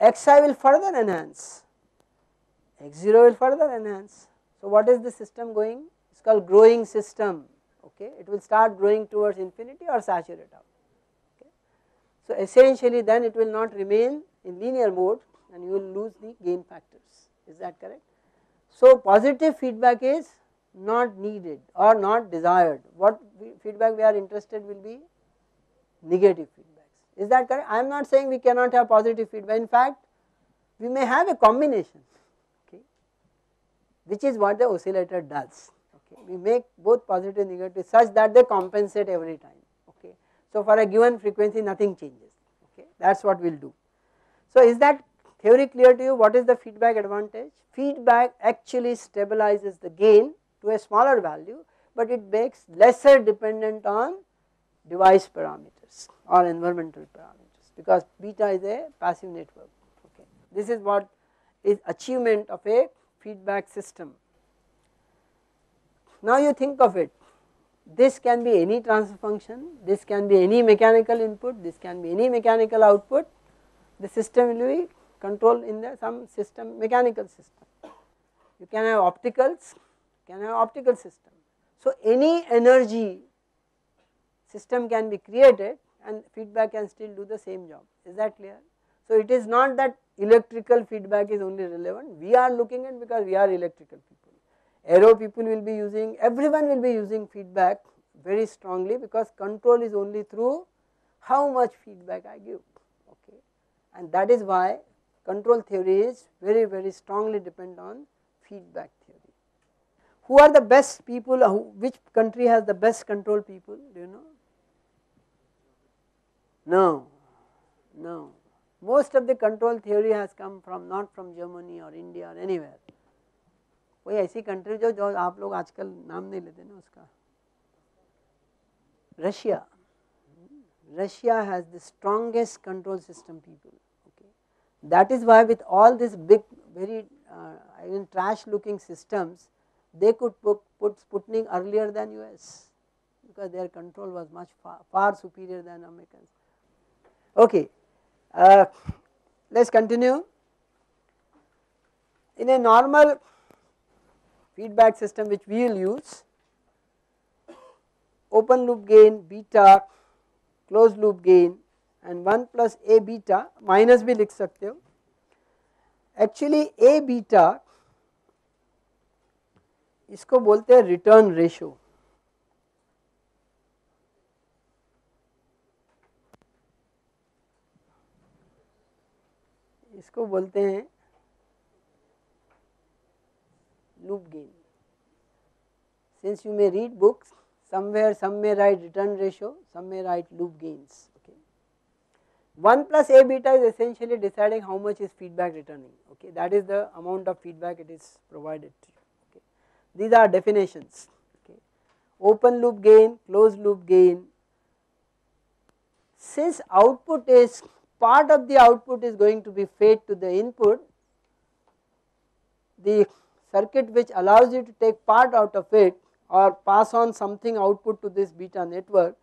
xi will further enhance, x0 will further enhance. So what is the system going? It is called growing system okay it will start growing towards infinity or saturate out okay. So essentially then it will not remain in linear mode and you will lose the gain factors is that correct. So positive feedback is not needed or not desired what feedback we are interested will be negative feedbacks is that correct I am not saying we cannot have positive feedback in fact we may have a combination okay which is what the oscillator does we make both positive and negative such that they compensate every time okay? So for a given frequency nothing changes okay? That is what we will do. So is that theory clear to you? What is the feedback advantage? Feedback actually stabilizes the gain to a smaller value but it makes lesser dependent on device parameters or environmental parameters because beta is a passive network okay? This is what is achievement of a feedback system now you think of it this can be any transfer function this can be any mechanical input this can be any mechanical output the system will be controlled in the some system mechanical system you can have opticals you can have optical system. So any energy system can be created and feedback can still do the same job is that clear. So it is not that electrical feedback is only relevant we are looking at because we are electrical people. Aero people will be using everyone will be using feedback very strongly because control is only through how much feedback I give okay and that is why control theory is very very strongly depend on feedback theory. Who are the best people, who, which country has the best control people, do you know? No, no. Most of the control theory has come from not from Germany or India or anywhere. कोई ऐसी country जो जो आप लोग आजकल नाम नहीं लेते ना उसका। Russia. Russia has the strongest control system people okay that is why with all this big very even trash looking systems they could put Sputnik earlier than U S because their control was much far superior than American okay let's continue in a normal feedback system which we will use, open loop gain beta, closed loop gain and 1 plus a beta minus भी लिख सकते हो actually ए beta इसको बोलते हैं return ratio इसको बोलते हैं loop gain. Since you may read books, somewhere some may write return ratio, some may write loop gains. Okay. 1 plus A beta is essentially deciding how much is feedback returning, okay. that is the amount of feedback it is provided to you. Okay. These are definitions, okay. open loop gain, closed loop gain. Since output is part of the output is going to be fed to the input, the circuit which allows you to take part out of it or pass on something output to this beta network,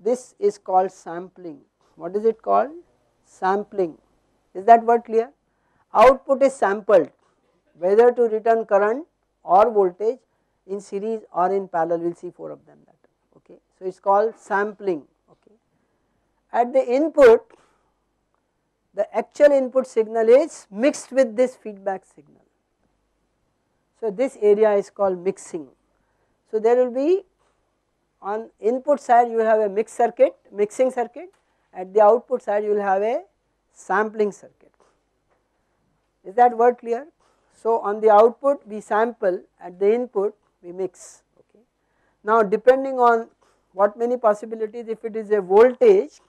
this is called sampling what is it called? Sampling. Is that word clear? Output is sampled whether to return current or voltage in series or in parallel we will see 4 of them that okay. So it is called sampling okay. At the input the actual input signal is mixed with this feedback signal. So this area is called mixing. So there will be on input side you will have a mixed circuit mixing circuit at the output side you will have a sampling circuit. Is that word clear? So on the output we sample at the input we mix okay. Now depending on what many possibilities if it is a voltage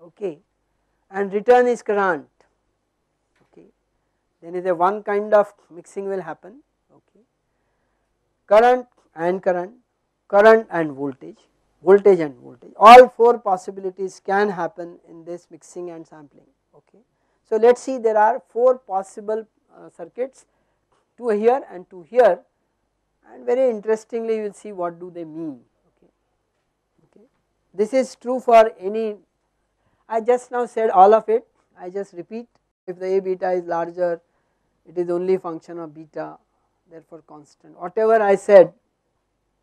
okay and return is current okay then is a one kind of mixing will happen current and current current and voltage voltage and voltage all four possibilities can happen in this mixing and sampling okay. So let us see there are four possible uh, circuits two here and two here and very interestingly you will see what do they mean okay. okay. This is true for any I just now said all of it I just repeat if the A beta is larger it is only function of beta therefore constant whatever I said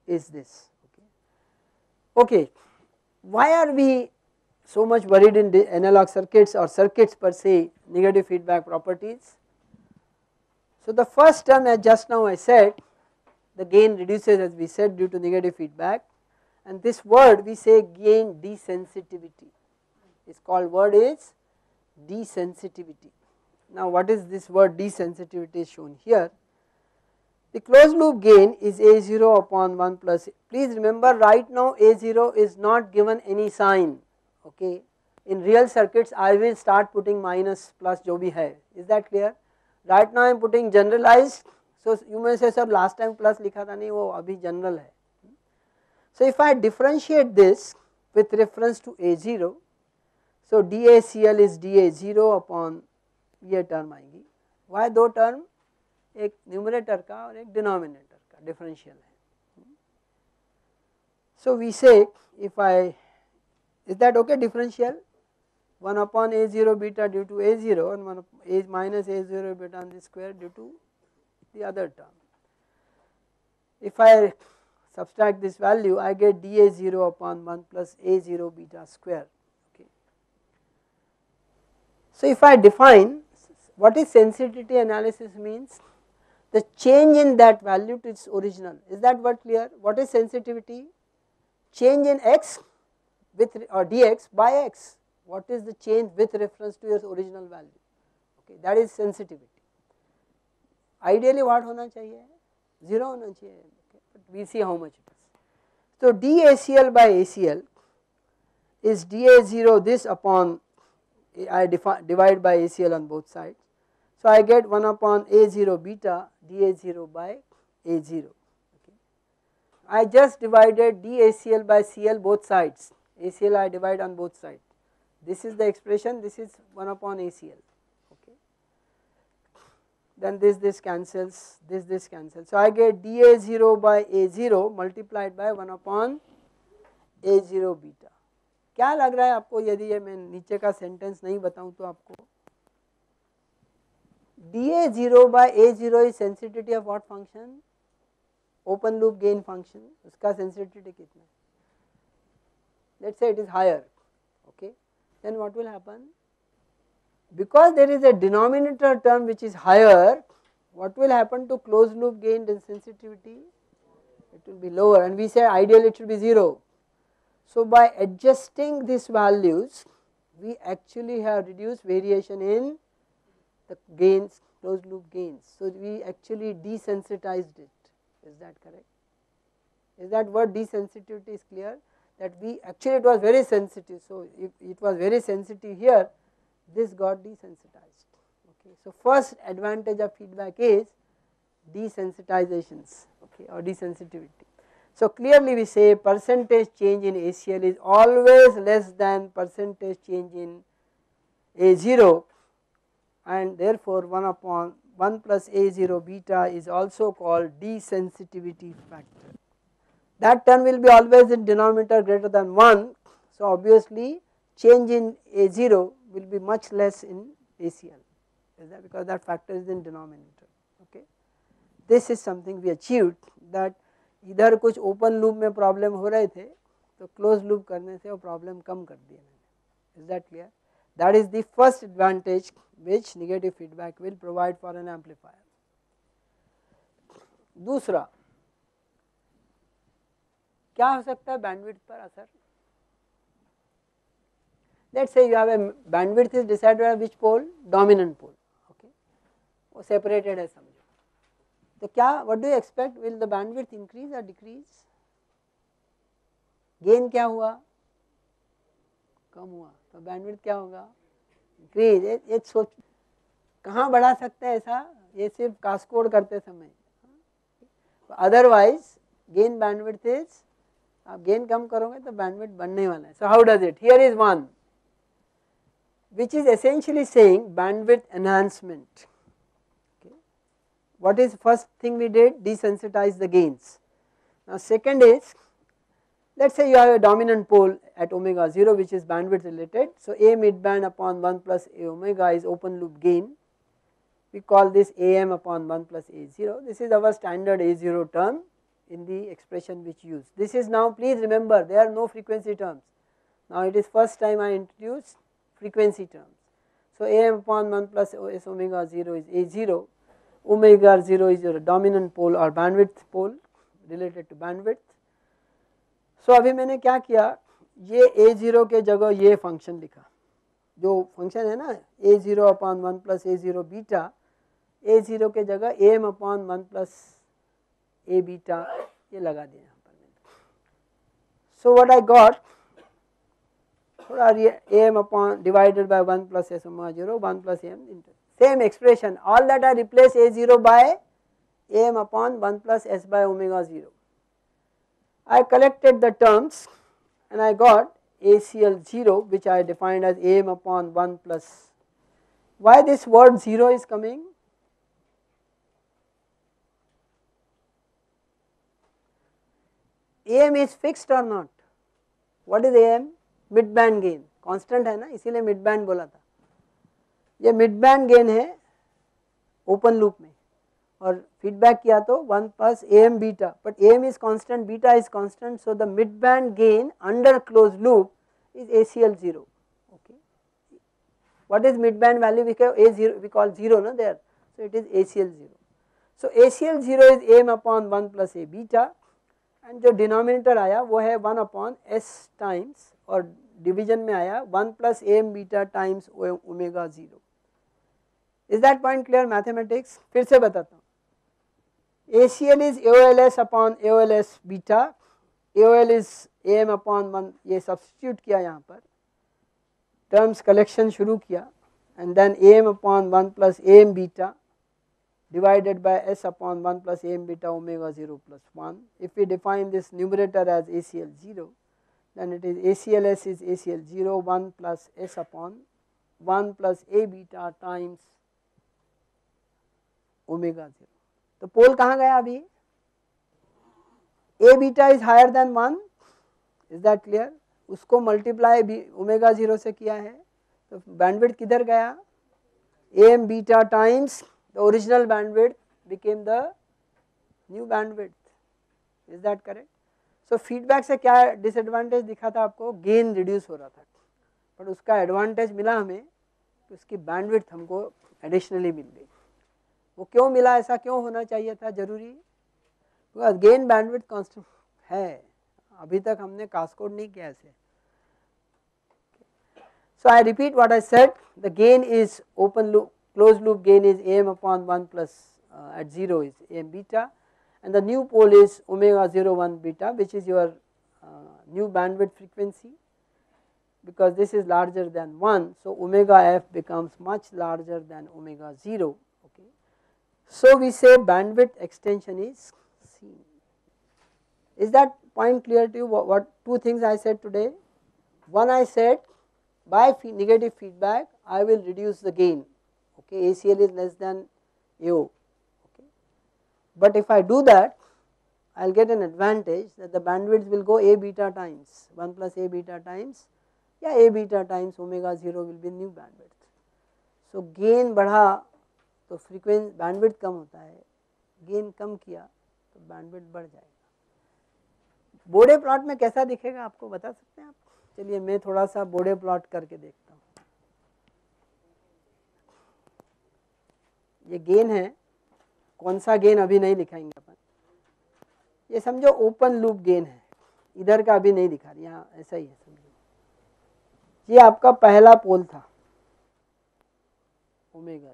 is this Okay, okay. why are we so much worried in analog circuits or circuits per se negative feedback properties. So the first term as just now I said the gain reduces as we said due to negative feedback and this word we say gain desensitivity is called word is desensitivity. Now what is this word desensitivity shown here. The closed loop gain is A0 upon 1 plus, please remember right now A0 is not given any sign okay. In real circuits I will start putting minus plus jo bhi hai, is that clear? Right now I am putting generalized, so you may say sir last time plus likha tha nahi wo abhi general hai. So if I differentiate this with reference to A0, so DACL is DA0 upon ये term आएंगी Y दो term एक numerator का और एक denominator का differential है so we say if I is that okay differential one upon A zero beta due to A zero और one A minus A zero beta on the square due to the other term if I subtract this value I get dA0 upon 1 plus A0 beta square okay. So if I define what is sensitivity analysis means? the change in that value to its original. Is that what clear? What is sensitivity? Change in x with or dx by x. What is the change with reference to your original value? Okay, that is sensitivity. Ideally, what hona chahiye? Zero hona chahiye. Okay, but we see how much it is. So dACL by ACL is dA0 this upon I divide by ACL on both sides so I get 1 upon A0 beta dA0 by A0. Okay. I just divided dACL by CL both sides, ACL I divide on both sides. This is the expression, this is 1 upon ACL. Okay. Then this, this cancels, this, this cancels. So I get dA0 by A0 multiplied by 1 upon A0 beta. क्या लग रहा है आपको यदि ये मैं नीचे का सेंटेंस नहीं बताऊँ तो आपको dA0 by A0 is sensitivity of what function? Open loop gain function, uska sensitivity kitna? Let us say it is higher, okay. Then what will happen? Because there is a denominator term which is higher, what will happen to closed loop gain sensitivity? It will be lower and we say ideally it should be 0. So by adjusting these values, we actually have reduced variation in the gains closed loop gains. So we actually desensitized it is that correct? Is that word desensitivity is clear that we actually it was very sensitive. So if it was very sensitive here this got desensitized okay. So first advantage of feedback is desensitizations okay or desensitivity. So clearly we say percentage change in ACL is always less than percentage change in A0 and therefore 1 upon 1 plus A0 beta is also called desensitivity factor. That term will be always in denominator greater than 1. So obviously change in A0 will be much less in ACL is that because that factor is in denominator okay. This is something we achieved that इधर कुछ open loop में problem हो रहे थे तो close loop करने से वो प्रॉब्लम कम कर दिए मैंने is that clear That is the first advantage which negative feedback will provide for an amplifier. दूसरा क्या हो सकता है bandwidth पर असर let's say you have a bandwidth is decided by which pole dominant pole okay वो separated है समझो तो क्या what do you expect will the bandwidth increase or decrease gain क्या हुआ कम हुआ तो बैंडविड्थ क्या होगा? इंक्रीज ये सोच कहाँ बढ़ा सकते हैं ऐसा? ये सिर्फ़ कास्कोड करते समय। अदरवाइज़ गेन बैंडविड्थ इज़ आप गेन कम करोगे तो बैंडविड्थ बनने वाला है। So how does it here is one which is essentially saying bandwidth enhancement What is first thing we did? Desensitize the gains. Now, second is let us say you have a dominant pole at omega 0 which is bandwidth related. So, A midband upon 1 plus A omega is open loop gain. We call this AM upon 1 plus A0. This is our standard A0 term in the expression which use. This is now please remember there are no frequency terms. Now it is first time I introduce frequency terms. So am upon 1 plus s omega 0 is a0, omega 0 is your dominant pole or bandwidth pole related to bandwidth. So अभी मैंने क्या किया? ये ए zero के जगह ये function लिखा। जो फ़ंक्शन है ना A zero upon one plus A zero beta A zero के जगह M upon one plus A beta ये लगा दिया यहाँ पर मैंने। सो वट आई गॉट थोड़ा M upon divided by one plus S zero one plus M into same expression all that I replace A zero by M upon one plus S by omega zero I collected the terms and I got ACL 0 which I defined as am upon 1 plus why this word 0 is coming am is fixed or not what is am mid band gain constant है ना इसीलिए mid band बोला था ये mid band gain है open loop में और feedback किया तो one plus A M beta but A M is constant beta is constant so the mid band gain under close loop is A C L zero okay what is mid band value we have A zero we call zero ना there so it is A C L zero so A C L zero is M upon one plus A beta and जो denominator आया, वो है one upon S times और division में आया one plus A M beta times O M omega zero is that point clear mathematics फिर से बताता हूँ। ACL is AOLS upon AOLS beta, AOL is AM upon 1 ये substitute किया यहाँ पर terms collection शुरू किया and then AM upon 1 plus AM beta divided by S upon 1 plus AM beta omega 0 plus 1. If we define this numerator as ACL 0 then it is ACLS is ACL 0 1 plus S upon 1 plus A beta times omega 0. तो पोल कहाँ गया अभी? A beta is higher than one is that clear उसको multiply भी omega zero से किया है। तो बैंडविड किधर गया? A M beta times the original bandwidth became the new bandwidth is that correct so feedback से क्या डिसएडवांटेज दिखा था आपको? गेन रिड्यूस हो रहा था। बट उसका एडवांटेज मिला हमें कि उसकी बैंडविड्थ हमको एडिशनली मिल गई। वो क्यों मिला, ऐसा क्यों होना चाहिए था ज़रूरी? गेन बैंडविड कॉन्स्टेंट है। अभी तक हमने कास्कोड नहीं किया ऐसे। So I repeat what I said the gain is open loop close loop gain is M upon one plus at zero is M beta and the new pole is omega zero one beta which is your new bandwidth frequency because this is larger than one so omega F becomes much larger than omega zero So, we say bandwidth extension is C. Is that point clear to you what, what two things I said today? One I said by fee negative feedback I will reduce the gain okay ACL is less than U. okay. But if I do that I will get an advantage that the bandwidth will go A beta times 1 plus A beta times yeah A beta times omega 0 will be new bandwidth. So, gain बढ़ा तो frequency, bandwidth कम होता है, gain कम किया तो bandwidth बढ़ जाएगा। बोर्डे plot में कैसा दिखेगा आपको बता सकते हैं आप? चलिए मैं थोड़ा सा बोर्डे प्लॉट करके देखता हूँ। ये गेन है, कौन सा गेन अभी नहीं दिखाएँगे अपन। ये समझो ओपन लूप गेन है, इधर का अभी नहीं दिखा यहाँ ऐसा ही है समझो। ये आपका पहला पोल था omega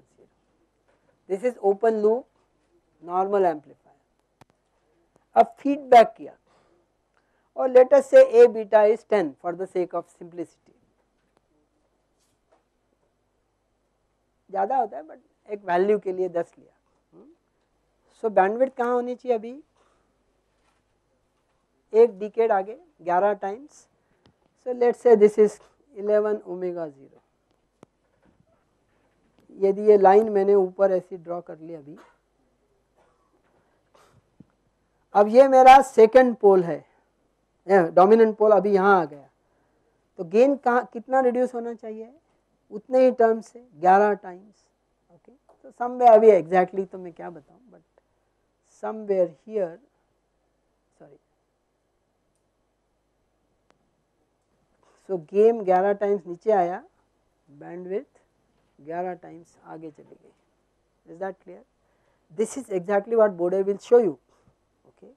this is open loop normal amplifier अब फीडबैक किया। और लेटेस्ट से A beta is ten for the sake of simplicity ज़्यादा होता है बट एक वैल्यू के लिए दस लिया। सो बैंडविड कहाँ होनी चाहिए अभी? एक डिकेड आगे 11 times so let's say this is 11 omega zero यदि ये लाइन मैंने ऊपर ऐसी ड्रॉ कर ली अभी। अब ये मेरा सेकंड पोल है। डोमिनेंट पोल अभी यहाँ आ गया। तो गेन कहाँ, कितना रिड्यूस होना चाहिए? उतने ही टर्म से 11 टाइम्स ओके तो सम वे अभी एग्जैक्टली तो मैं क्या बताऊँ but somewhere here sorry so gain 11 times नीचे आया बैंडविड्थ 11 टाइम्स आगे चली गई is that clear this is exactly what Bode will show you okay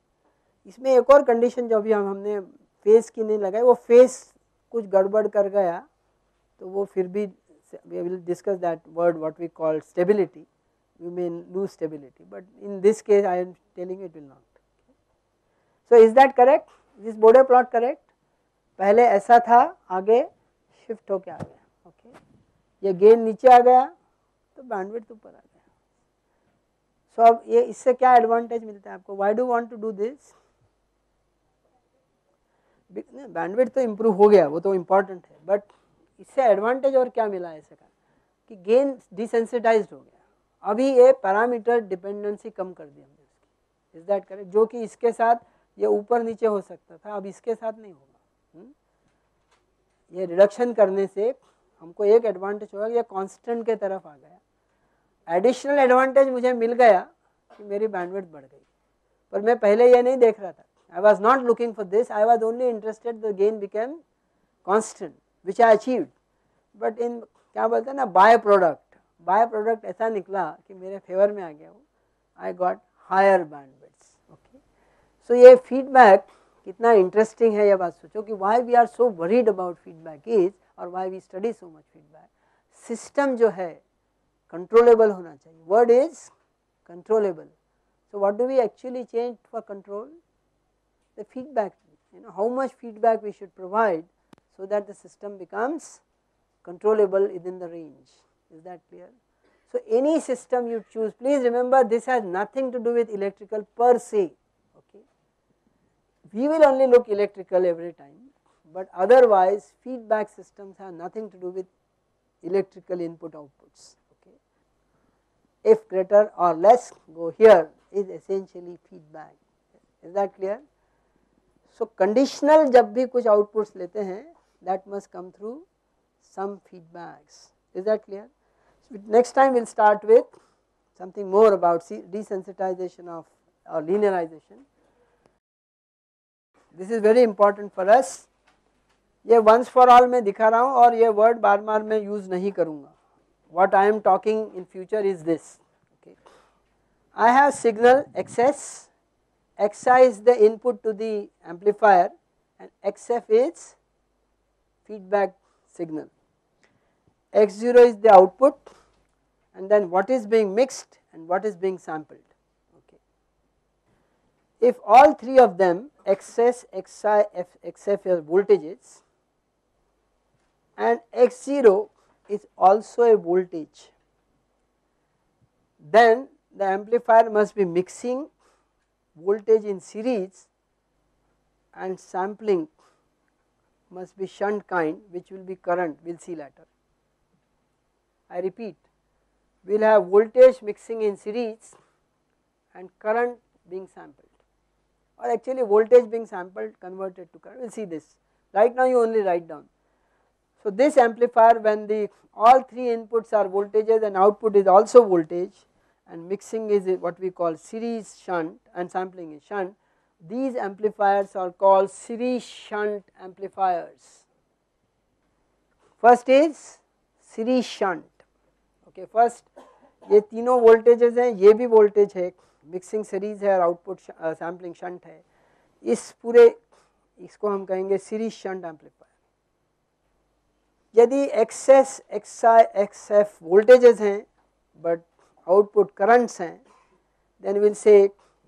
इसमें एक और कंडीशन जो अभी हम हमने फेस की नहीं लगाई वो फेस कुछ गड़बड़ कर गया तो वो फिर भी we will discuss that word what we call stability you may lose stability but in this case I am telling it will not. So is that correct this Bode plot correct पहले ऐसा था आगे shift होके आ गया okay ये gain नीचे आ गया तो बैंडविड्थ ऊपर आ गया। सो अब ये इससे क्या एडवांटेज मिलता है आपको? Why do want to do this bandwidth तो इम्प्रूव हो गया, वो तो इम्पोर्टेंट है बट इससे एडवांटेज और क्या मिला ऐसे का? कि गेन डिसेंसिटाइज हो गया। अभी ये पैरामीटर डिपेंडेंसी कम कर दी हमने इसकी। इज़ दैट करेक्ट जो कि इसके साथ ये ऊपर नीचे हो सकता था, अब इसके साथ नहीं होगा। हम्म? ये रिडक्शन करने से हमको एक एडवांटेज होगा ये कांस्टेंट के तरफ़ आ गया। एडिशनल एडवांटेज मुझे मिल गया कि मेरी बैंडविड्थ बढ़ गई। पर मैं पहले ये नहीं देख रहा था। I was not looking for this I was only interested the gain became constant which I achieved but in क्या बोलते हैं ना बाय प्रोडक्ट बाय प्रोडक्ट ऐसा निकला कि मेरे फेवर में आ गया वो। I got higher bandwidths okay so ये फीडबैक कितना इंटरेस्टिंग है ये बात सोचो कि why we are so worried about feedback is और why we study so much feedback system जो है कंट्रोलेबल होना चाहिए word is controllable so what do we actually change for control the feedback you know how much feedback we should provide so that the system becomes controllable within the range. Is that clear? So, any system you choose, please remember this has nothing to do with electrical per se. Okay. We will only look electrical every time, but otherwise feedback systems have nothing to do with electrical input outputs. Okay. If greater or less go here is essentially feedback. Is that clear? So, conditional जब भी कुछ outputs लेते हैं that must come through some feedbacks. Is that clear? So next time we will start with something more about desensitization of or linearization. This is very important for us. ये once for all मैं दिखा रहा हूँ और ये word बार बार मैं use नहीं करूँगा. What I am talking in future is this. Okay. I have signal XS, XI is the input to the amplifier and XF is feedback signal. X0 is the output and then what is being mixed and what is being sampled. Okay. If all three of them XS, XI, F, XF are voltages and X0 is also a voltage, then the amplifier must be mixing voltage in series and sampling must be shunt kind which will be current we will see later. I repeat we will have voltage mixing in series and current being sampled or actually voltage being sampled converted to current we will see this right now you only write down. So this amplifier when the all three inputs are voltages and output is also voltage and mixing is what we call series shunt and sampling is shunt these amplifiers are called series shunt amplifiers. First is series shunt. Okay, first ये तीनों voltages हैं ये भी voltage है mixing series है और output sampling shunt है इस पूरे इसको हम कहेंगे सीरीज शंट एम्पलीफायर यदि XS X I XF voltages हैं बट आउटपुट करंट्स हैं then will say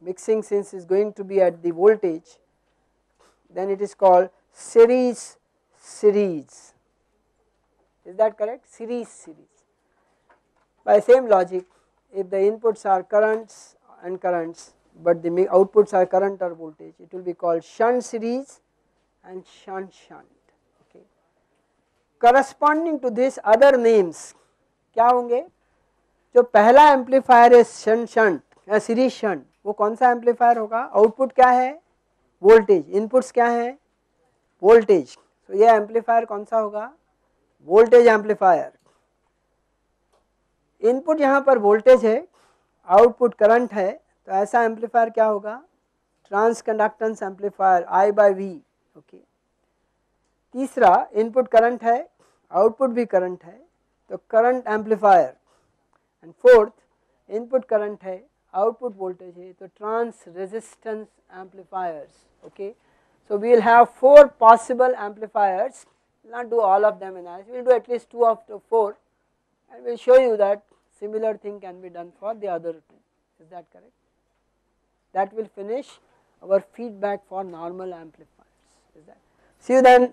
mixing since is going to be at the voltage then it is called series series is that correct series series by same logic if the inputs are currents and currents but the outputs are current और voltage it will be called shunt series and shunt shunt corresponding to this other names, क्या होंगे? जो पहला amplifier है shunt shunt series shunt वो कौन सा amplifier होगा? आउटपुट क्या है? वोल्टेज इनपुट्स क्या है? वोल्टेज तो ये एम्पलीफायर कौन सा होगा? वोल्टेज एम्पलीफायर इनपुट यहाँ पर वोल्टेज है आउटपुट करंट है तो ऐसा एम्पलीफायर क्या होगा? Trans amplifier I by V okay तीसरा इनपुट करंट है आउटपुट भी करंट है तो current amplifier and fourth input current है आउटपुट वोल्टेज है तो trans resistance amplifiers okay so we will have four possible amplifiers not do all of them in analysis we will do at least two of the four and we will show you that similar thing can be done for the other two is that correct that will finish our feedback for normal amplifiers is that see you then